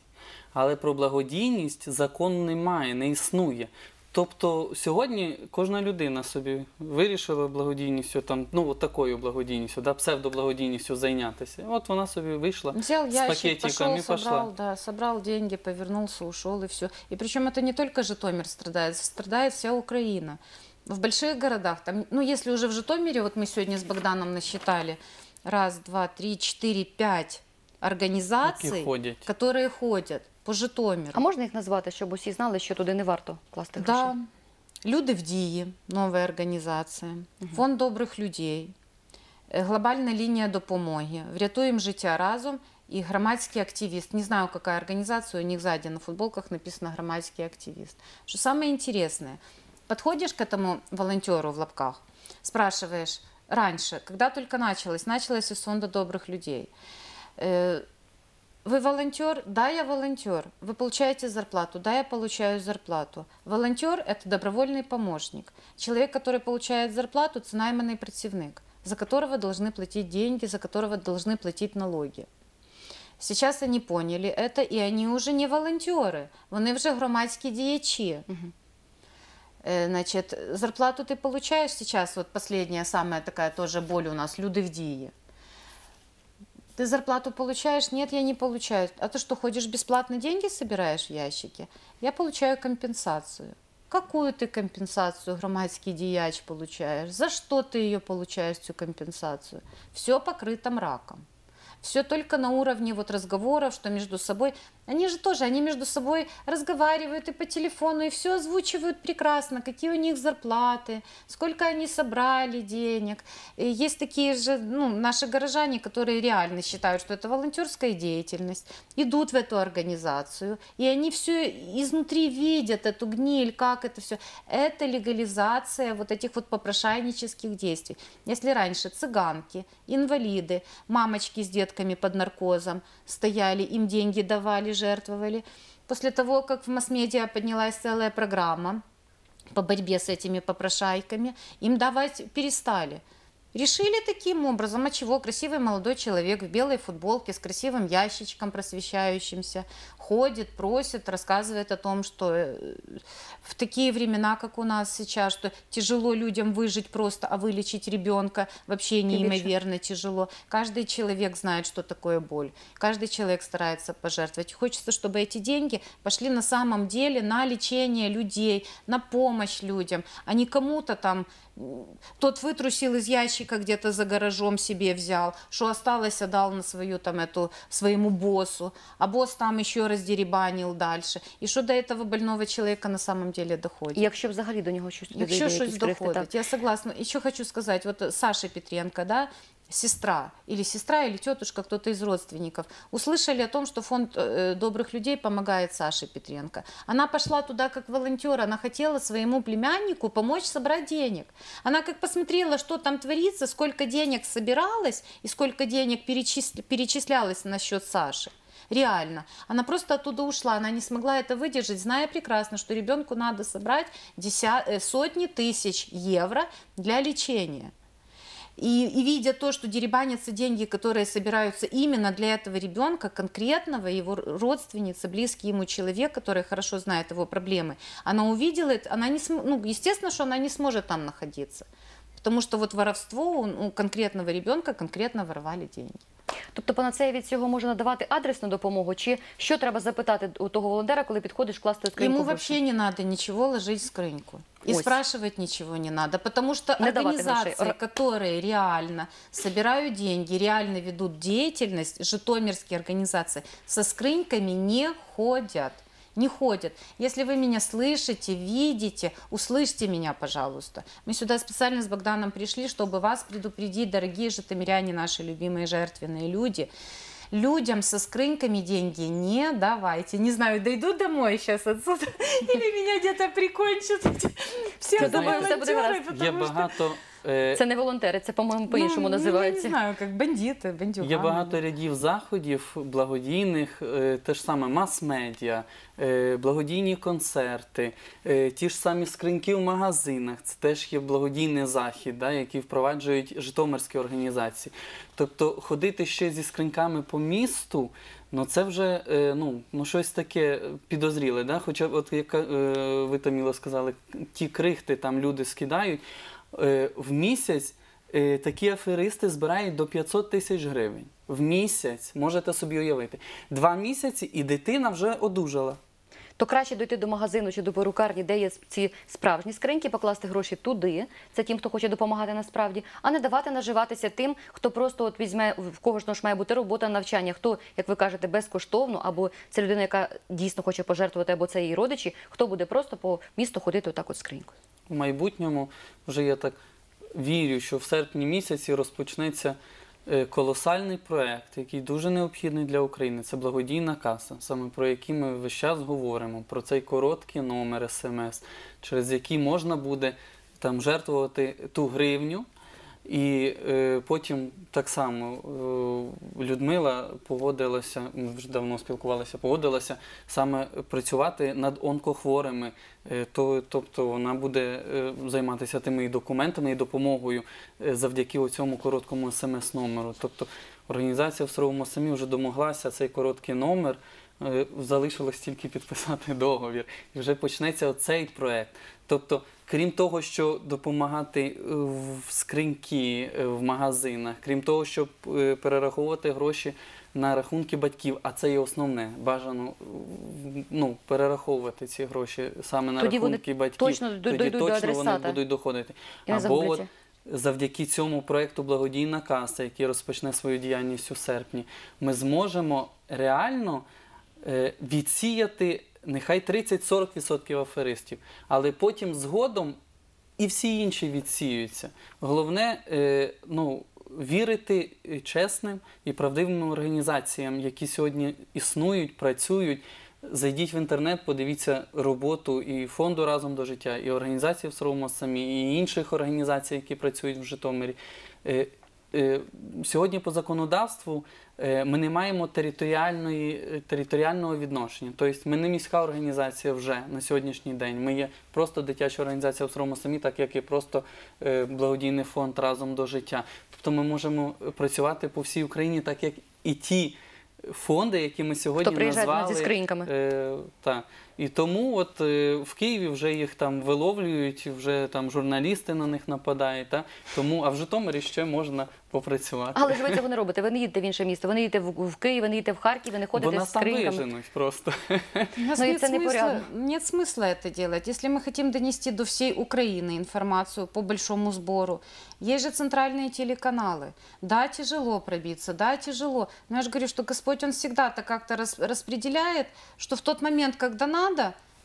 C: але про благодійність закону немає, не існує. Тобто сьогодні кожна людина собі вирішила благодійністю, там, ну, от такою благодійністю, да, псевдоблагодійністю зайнятися. От вона собі вийшла
B: Взял
C: с
B: ящик,
C: пакетиком
B: пошел,
C: и пошла.
B: собрал, да, собрал деньги, повернулся, ушел и все. И причем это не только Житомир страдает, страдает вся Украина. В больших городах, там, ну если уже в Житомире, вот мы сегодня с Богданом насчитали, раз, два, три, четыре, пять организаций,
C: Які ходять.
B: которые ходят по Житомиру.
A: А можна їх назвати, щоб усі знали, що туди не варто класти гроші?
B: Да. Люди в Дії, новая організація, фонд добрих людей, е, глобальна лінія допомоги, врятуємо життя разом і громадський активіст. Не знаю, какая организация, у них сзади на футболках написано громадский активист. Что самое интересное, подходишь к этому волонтеру в лапках, спрашиваешь, раньше, когда только началось, началось из фонда добрых людей, э, вы волонтер? Да, я волонтер. Вы получаете зарплату? Да, я получаю зарплату. Волонтер – это добровольный помощник. Человек, который получает зарплату, це найманий працівник, за которого должны платить деньги, за которого должны платить налоги. Сейчас они поняли это, и они уже не волонтери, вони вже громадські діячі. Э, Значит, зарплату ты получаешь сейчас, вот последняя самая такая тоже боль у нас, люди в Дии. Ты зарплату получаешь? Нет, я не получаю. А ты что, ходишь бесплатно деньги собираешь в ящике? Я получаю компенсацию. Какую ты компенсацию, громадский дияч, получаешь? За что ты ее получаешь, эту компенсацию? Все покрыто мраком. Все только на уровне вот разговоров, что между собой. Они же тоже, они между собой разговаривают и по телефону, и все озвучивают прекрасно, какие у них зарплаты, сколько они собрали денег. И есть такие же, ну, наши горожане, которые реально считают, что это волонтерская деятельность, идут в эту организацию, и они все изнутри видят эту гниль, как это все. Это легализация вот этих вот попрошайнических действий. Если раньше цыганки, инвалиды, мамочки с детками под наркозом стояли, им деньги давали, жертвовали. После того, как в масс-медиа поднялась целая программа по борьбе с этими попрошайками, им давать перестали. Решили таким образом, а чего красивый молодой человек в белой футболке с красивым ящичком просвещающимся ходит, просит, рассказывает о том, что э, в такие времена, как у нас сейчас, что тяжело людям выжить просто, а вылечить ребенка вообще неимоверно тяжело. Каждый человек знает, что такое боль. Каждый человек старается пожертвовать. Хочется, чтобы эти деньги пошли на самом деле на лечение людей, на помощь людям, а не кому-то там тот вытрусил из ящика где-то за гаражом себе взял, что осталось, отдал на свою там эту своему боссу, а босс там еще раздеребанил дальше. И что до этого больного человека на самом деле доходит.
A: І якщо взагалі до нього щось
B: Якщо
A: дійде,
B: щось
A: якісь крихти, так.
B: доходить, я согласна. Еще хочу сказать, вот э, Саша Петренко, да, сестра, или сестра, или тетушка, кто-то из родственников, услышали о том, что фонд э, добрых людей помогает Саше Петренко. Она пошла туда как волонтер, она хотела своему племяннику помочь собрать денег. Она как посмотрела, что там творится, сколько денег собиралось и сколько денег перечис- перечислялось на счет Саши. Реально. Она просто оттуда ушла, она не смогла это выдержать, зная прекрасно, что ребенку надо собрать деся- э, сотни тысяч евро для лечения. И, и видя то, что деребанятся деньги, которые собираются именно для этого ребенка, конкретного, его р- родственницы, близкий ему человек, который хорошо знает его проблемы, она увидела это, она не см- ну, естественно, что она не сможет там находиться. Потому что вот воровство у у конкретного ребенка конкретно воровали деньги.
A: Тобто панацея від цього може надавати адресну допомогу, чи що треба запитати у того волонтера, коли підходиш класти у скриньку?
B: Ему
A: гроші?
B: вообще не надо ничего ложить в скрыньку. И
A: Ой.
B: спрашивать ничего не надо, потому что
A: Не давать грошей.
B: организации,
A: Р-
B: которые реально собирают деньги, реально ведут деятельность, житомирские организации, со скрыньками не ходят. Не ходят. Если вы меня слышите, видите, услышьте меня, пожалуйста. Мы сюда специально с Богданом пришли, чтобы вас предупредить, дорогие житомиряне, наши любимые жертвенные люди. Людям со скрыньками деньги не давайте. Не знаю, дойду домой сейчас отсюда <laughs> или меня где-то прикончат. Все
A: Я думаю, все буде
B: волонтеры, потому что...
C: е,
A: Це не волонтери, це, по-моєму, по-іншому
B: Ну,
A: називається.
B: Я не знаю, как бандиты, бандюганы.
C: Є багато рядів заходів благодійних, е, те ж саме мас-медіа, е, благодійні концерти, ті ж самі скриньки в магазинах. Це теж є благодійний захід, да, який впроваджують житомирські організації. Тобто ходити ще зі скриньками по місту. Ну це вже ну, ну щось таке підозріле. Да? Хоча, от як е, ви Таміло сказали, ті крихти там люди скидають в місяць. Е, Такі аферисти збирають до 500 тисяч гривень в місяць. Можете собі уявити. Два місяці і дитина вже одужала.
A: То краще дойти до магазину чи до перукарні, де є ці справжні скриньки, покласти гроші туди. Це тим, хто хоче допомагати насправді, а не давати наживатися тим, хто просто от візьме в кого ж має бути робота, навчання. Хто, як ви кажете, безкоштовно, або це людина, яка дійсно хоче пожертвувати, або це її родичі, хто буде просто по місту ходити отак от скринькою.
C: В майбутньому вже я так вірю, що в серпні місяці розпочнеться е, колосальний проект, який дуже необхідний для України. Це благодійна каса, саме про який ми весь час говоримо, про цей короткий номер смс, через який можна буде там жертвувати ту гривню. І е, потім так само е, Людмила погодилася, ми вже давно спілкувалися, погодилася саме працювати над онкохворими. Е, то, тобто вона буде е, займатися тими і документами, і допомогою е, завдяки цьому короткому смс-номеру. Тобто організація в Сровому самі вже домоглася цей короткий номер. Е, Залишилось тільки підписати договір, і вже почнеться цей проект. Тобто, крім того, що допомагати е, в скриньки е, в магазинах, крім того, щоб перераховувати гроші на рахунки батьків, а це є основне, бажано ну, перераховувати ці гроші саме на
A: Тоді вони
C: рахунки батьків.
A: точно дойдуть
C: Тоді
A: до
C: точно вони
A: адресата.
C: будуть доходити.
A: І не
C: Або от завдяки цьому проекту Благодійна каса, який розпочне свою діяльність у серпні, ми зможемо реально відсіяти нехай 30-40% аферистів, але потім згодом і всі інші відсіюються. Головне, е, ну. Вірити е, чесним і правдивим організаціям, які сьогодні існують, працюють. Зайдіть в інтернет, подивіться роботу і фонду разом до життя, і організації в Сровому самі, і інших організацій, які працюють в Житомирі. Е, Сьогодні по законодавству е, ми не маємо територіальної, е, територіального відношення. Тобто ми не міська організація вже на сьогоднішній день. Ми є просто дитяча організація в Сровому самі, так як і просто благодійний фонд разом до життя. Тобто ми можемо працювати по всій Україні, так як і ті фонди, які ми сьогодні
A: Хто
C: назвали.
A: зі скриньками.
C: Е, та. І тому от е, в Києві вже їх там виловлюють, вже там журналісти на них нападають. Та? Тому, а в Житомирі ще можна попрацювати.
A: Але ж ви цього не робите. Ви не їдете в інше місто, ви не їдете в, в Київ, ви не їдете в Харків, ви не
C: Бо
A: ходите з
C: нас там
A: скриньками.
C: виженуть просто.
B: У нас
A: Ну, и
B: нет,
A: это
B: смысла,
A: непорядно.
B: нет смысла это делать. Если мы хотим донести до всей Украины информацию по большому сбору, есть же центральные телеканалы. Да, тяжело пробиться, да, тяжело. Но я же говорю, что Господь, Он всегда-то как-то рас- распределяет, что в тот момент, когда надо,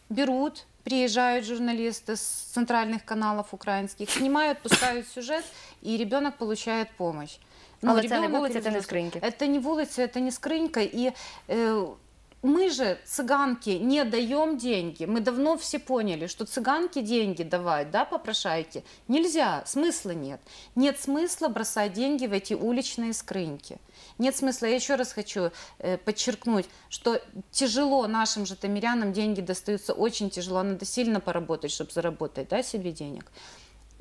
B: берут, приезжают журналисты с центральных каналов украинских, снимают, пускают сюжет, и ребенок получает помощь. Ну,
A: Але це не
B: ребенок
A: вулиця,
B: или
A: це не
B: взрослый.
A: скриньки.
B: Это не вулиця, это не скрынька. И э, мы же, цыганки, не даем деньги. Мы давно все поняли, что цыганки деньги давать, да, попрошайки, нельзя, смысла нет. Нет смысла бросать деньги в эти уличные скрыньки. Нет смысла. Я еще раз хочу э, подчеркнуть, что тяжело нашим житомирянам деньги достаются очень тяжело. Надо сильно поработать, чтобы заработать да, себе денег.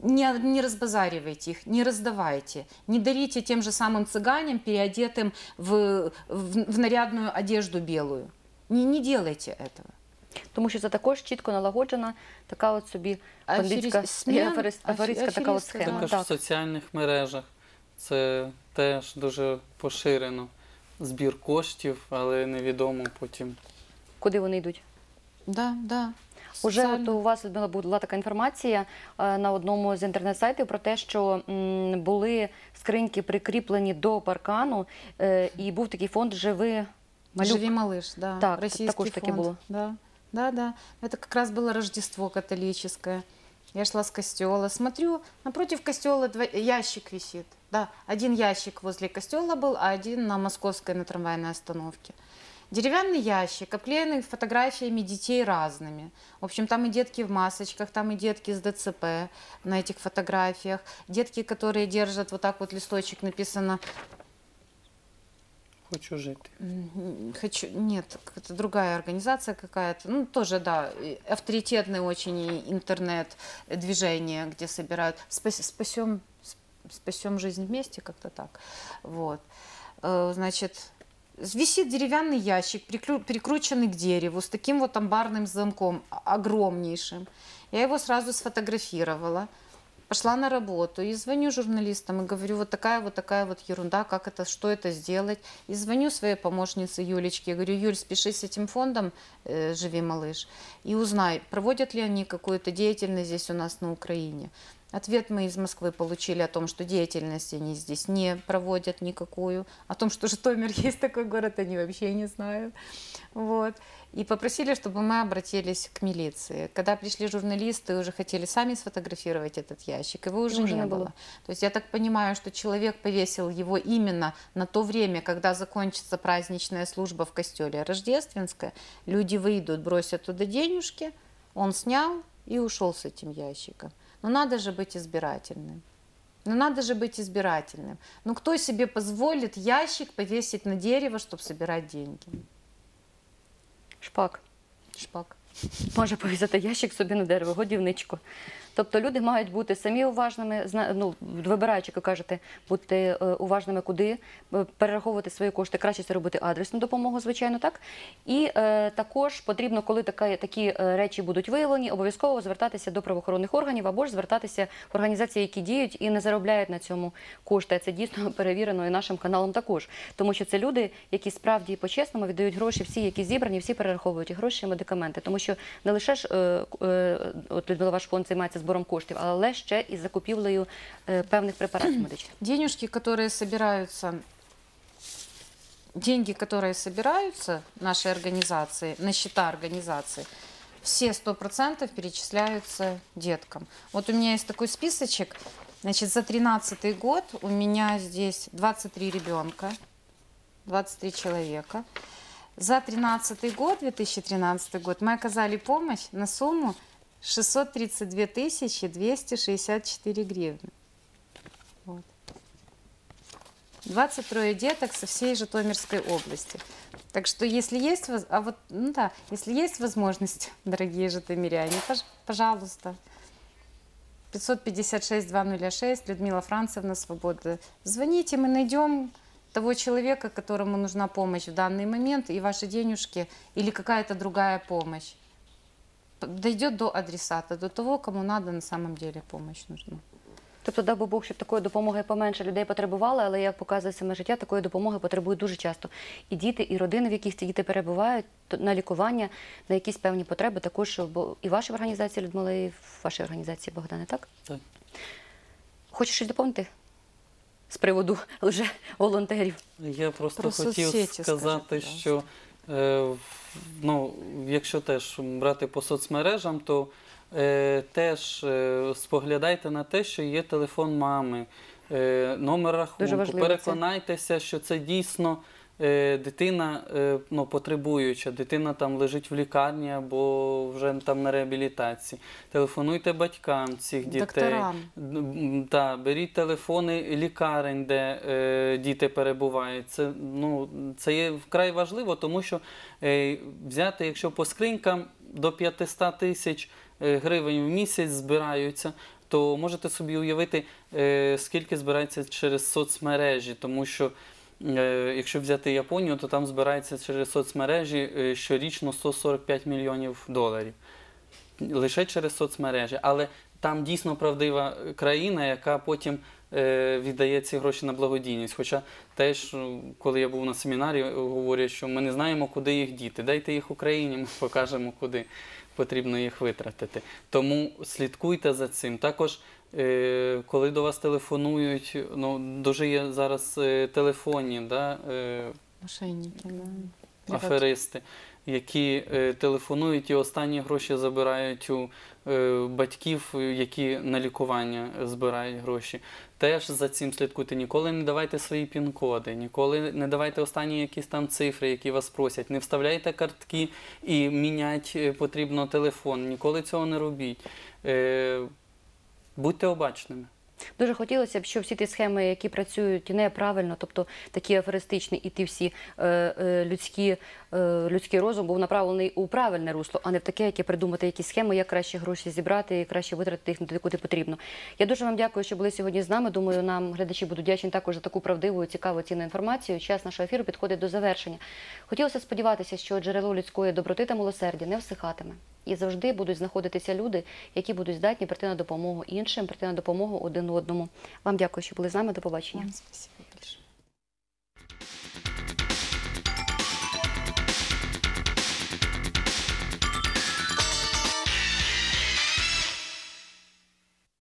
B: Не, не разбазаривайте их, не раздавайте, не дарите тем же самым цыганям, переодетым в, в, в нарядную одежду белую. Не, не делайте этого.
A: Тому що це також чітко налагоджена така от собі бандитська <laughs>
B: Аферіст- смена-
A: аферист- аферистська така от
B: аферистка,
A: схема.
C: Також в
A: Так.
C: соціальних мережах це теж дуже поширено. Збір коштів, але невідомо потім.
A: Куди вони йдуть?
B: Да, да.
A: Уже
B: Соціально.
A: от у вас Людмила була така інформація е, на одному з інтернет-сайтів про те, що м, були скриньки прикріплені до паркану, е, і був такий фонд Живи малюк.
B: Живи малыш, да.
A: Так,
B: российский
A: також таки
B: фонд.
A: було.
B: Да, да, да. Это как раз было Рождество католическое. Я шла с костела, смотрю, напротив костела два... ящик висит. Да, один ящик возле костела был, а один на Московской на трамвайной остановке. Деревянный ящик, обклеенный фотографиями детей разными. В общем, там и детки в масочках, там и детки с ДЦП на этих фотографиях. Детки, которые держат вот так вот листочек, написано
C: Хочу жити.
B: М, Хочу, нет, это другая организация какая-то, ну тоже, да, авторитетное очень интернет-движение, где собирают, спас- спасем, сп- спасем жизнь вместе, как-то так, вот, Э, значит, висит деревянный ящик, прикрученный к дереву, с таким вот амбарным замком, о- огромнейшим, я его сразу сфотографировала, пошла на работу и звоню журналистам и говорю, вот такая вот такая вот ерунда, как это, что это сделать. И звоню своей помощнице Юлечке, я говорю, Юль, спеши с этим фондом э, «Живи, малыш» и узнай, проводят ли они какую-то деятельность здесь у нас на Украине. Ответ мы из Москвы получили о том, что деятельность они здесь не проводят никакую, о том, что Житомир <laughs> есть такой город, они вообще не знают. Вот. И попросили, чтобы мы обратились к милиции. Когда пришли журналисты, уже хотели сами сфотографировать этот ящик, его уже,
A: Уже
B: не
A: не
B: было.
A: было.
B: То есть я так понимаю, что человек повесил его именно на то время, когда закончится праздничная служба в костеле рождественская. Люди выйдут, бросят туда денежки, он снял и ушел с этим ящиком. Но надо же быть избирательным. Ну надо же быть избирательным. Ну кто себе позволит ящик повесить на дерево, чтобы собирать деньги?
A: Шпак.
B: Шпак.
A: Може повісити ящик собі на дерево, годівничку. Тобто люди мають бути самі уважними, ну, вибираючи, як кажете, бути е, уважними, куди е, перераховувати свої кошти. Краще це робити адресну допомогу, звичайно, так. І е, також потрібно, коли така, такі е, речі будуть виявлені, обов'язково звертатися до правоохоронних органів або ж звертатися в організації, які діють і не заробляють на цьому кошти. Це дійсно <laughs> перевірено і нашим каналом також. Тому що це люди, які справді по-чесному віддають гроші, всі, які зібрані, всі перераховують гроші, і медикаменти. Тому що не лише ж е, е, от Людмила ваш фонд займається збором коштів, але ще і закупівлею е, певних препаратів медичних. <clears throat>
B: Денежки, которые собираются, деньги, которые собираются нашей организации, на счета организации, все 100% перечисляются деткам. Вот у меня есть такой списочек. Значит, за 2013 год у меня здесь 23 ребенка, 23 человека. За 2013 год, 2013 год, мы оказали помощь на сумму 632 тысячи 264 гривны. Вот. 23 деток со всей Житомирской области. Так что если есть, а вот, ну да, если есть возможность, <laughs> дорогие житомиряне, пож- пожалуйста, 556-206, Людмила Францевна, Свобода. Звоните, мы найдем того человека, которому нужна помощь в данный момент, и ваши денежки или какая-то другая помощь дойдет до адресата, до того, кому надо на самом деле помощь нужна.
A: Тобто, дав би Бог, щоб такої допомоги поменше людей потребували, але як показує саме життя, такої допомоги потребують дуже часто. І діти, і родини, в яких ці діти перебувають, на лікування, на якісь певні потреби, також бо і ваша організація Людмила, і в вашій організації Богдане, так?
C: Так.
A: Хочеш щось доповнити з приводу <laughs> лже волонтерів?
C: Я просто
B: Про
C: хотів сказати,
B: скажи,
C: що в- ну, якщо теж брати по соцмережам, то е, теж е, споглядайте на те, що є телефон мами, е, номер рахунку. Переконайтеся, що це дійсно. Е, Дитина е, ну, потребуюча, дитина там лежить в лікарні або вже там на реабілітації. Телефонуйте батькам цих дітей.
B: Докторам.
C: Беріть телефони лікарень, де е, діти перебувають. Це, ну, це є вкрай важливо, тому що е, взяти, якщо по скринькам до 500 тисяч е, гривень в місяць збираються, то можете собі уявити, скільки збирається через соцмережі, тому що. Е, Якщо взяти Японію, то там збирається через соцмережі е, щорічно 145 мільйонів доларів лише через соцмережі. Але там дійсно правдива країна, яка потім е, віддає ці гроші на благодійність. Хоча теж, коли я був на семінарі, говорять, що ми не знаємо, куди їх діти. Дайте їх Україні, ми <laughs> покажемо, куди потрібно їх витратити. Тому слідкуйте за цим. Також, е, коли до вас телефонують, ну дуже є зараз е, телефонні, да, е,
B: Мошенники, да.
C: аферисти, які телефонують і останні гроші забирають у батьків, е, які на лікування збирають гроші. Теж за цим слідкуйте. Ніколи не давайте свої пін-коди, ніколи не давайте останні якісь там цифри, які вас просять. Не вставляйте картки і міняти потрібно телефон. Ніколи цього не робіть. Е, будьте обачними.
A: Дуже хотілося б, щоб всі ті схеми, які працюють неправильно, тобто такі аферистичні, і ті всі е, е, людські, е, людський розум був направлений у правильне русло, а не в таке, яке придумати якісь схеми, як краще гроші зібрати і краще витратити їх туди, куди потрібно. Я дуже вам дякую, що були сьогодні з нами. Думаю, нам глядачі будуть вдячні також за таку правдиву, і цікаву цінну інформацію. Час нашого ефіру підходить до завершення. Хотілося сподіватися, що джерело людської доброти та милосердя не всихатиме. І завжди будуть знаходитися люди, які будуть здатні прийти на допомогу іншим, прийти на допомогу один одному. Вам дякую, що були з нами. До побачення.
B: Вам.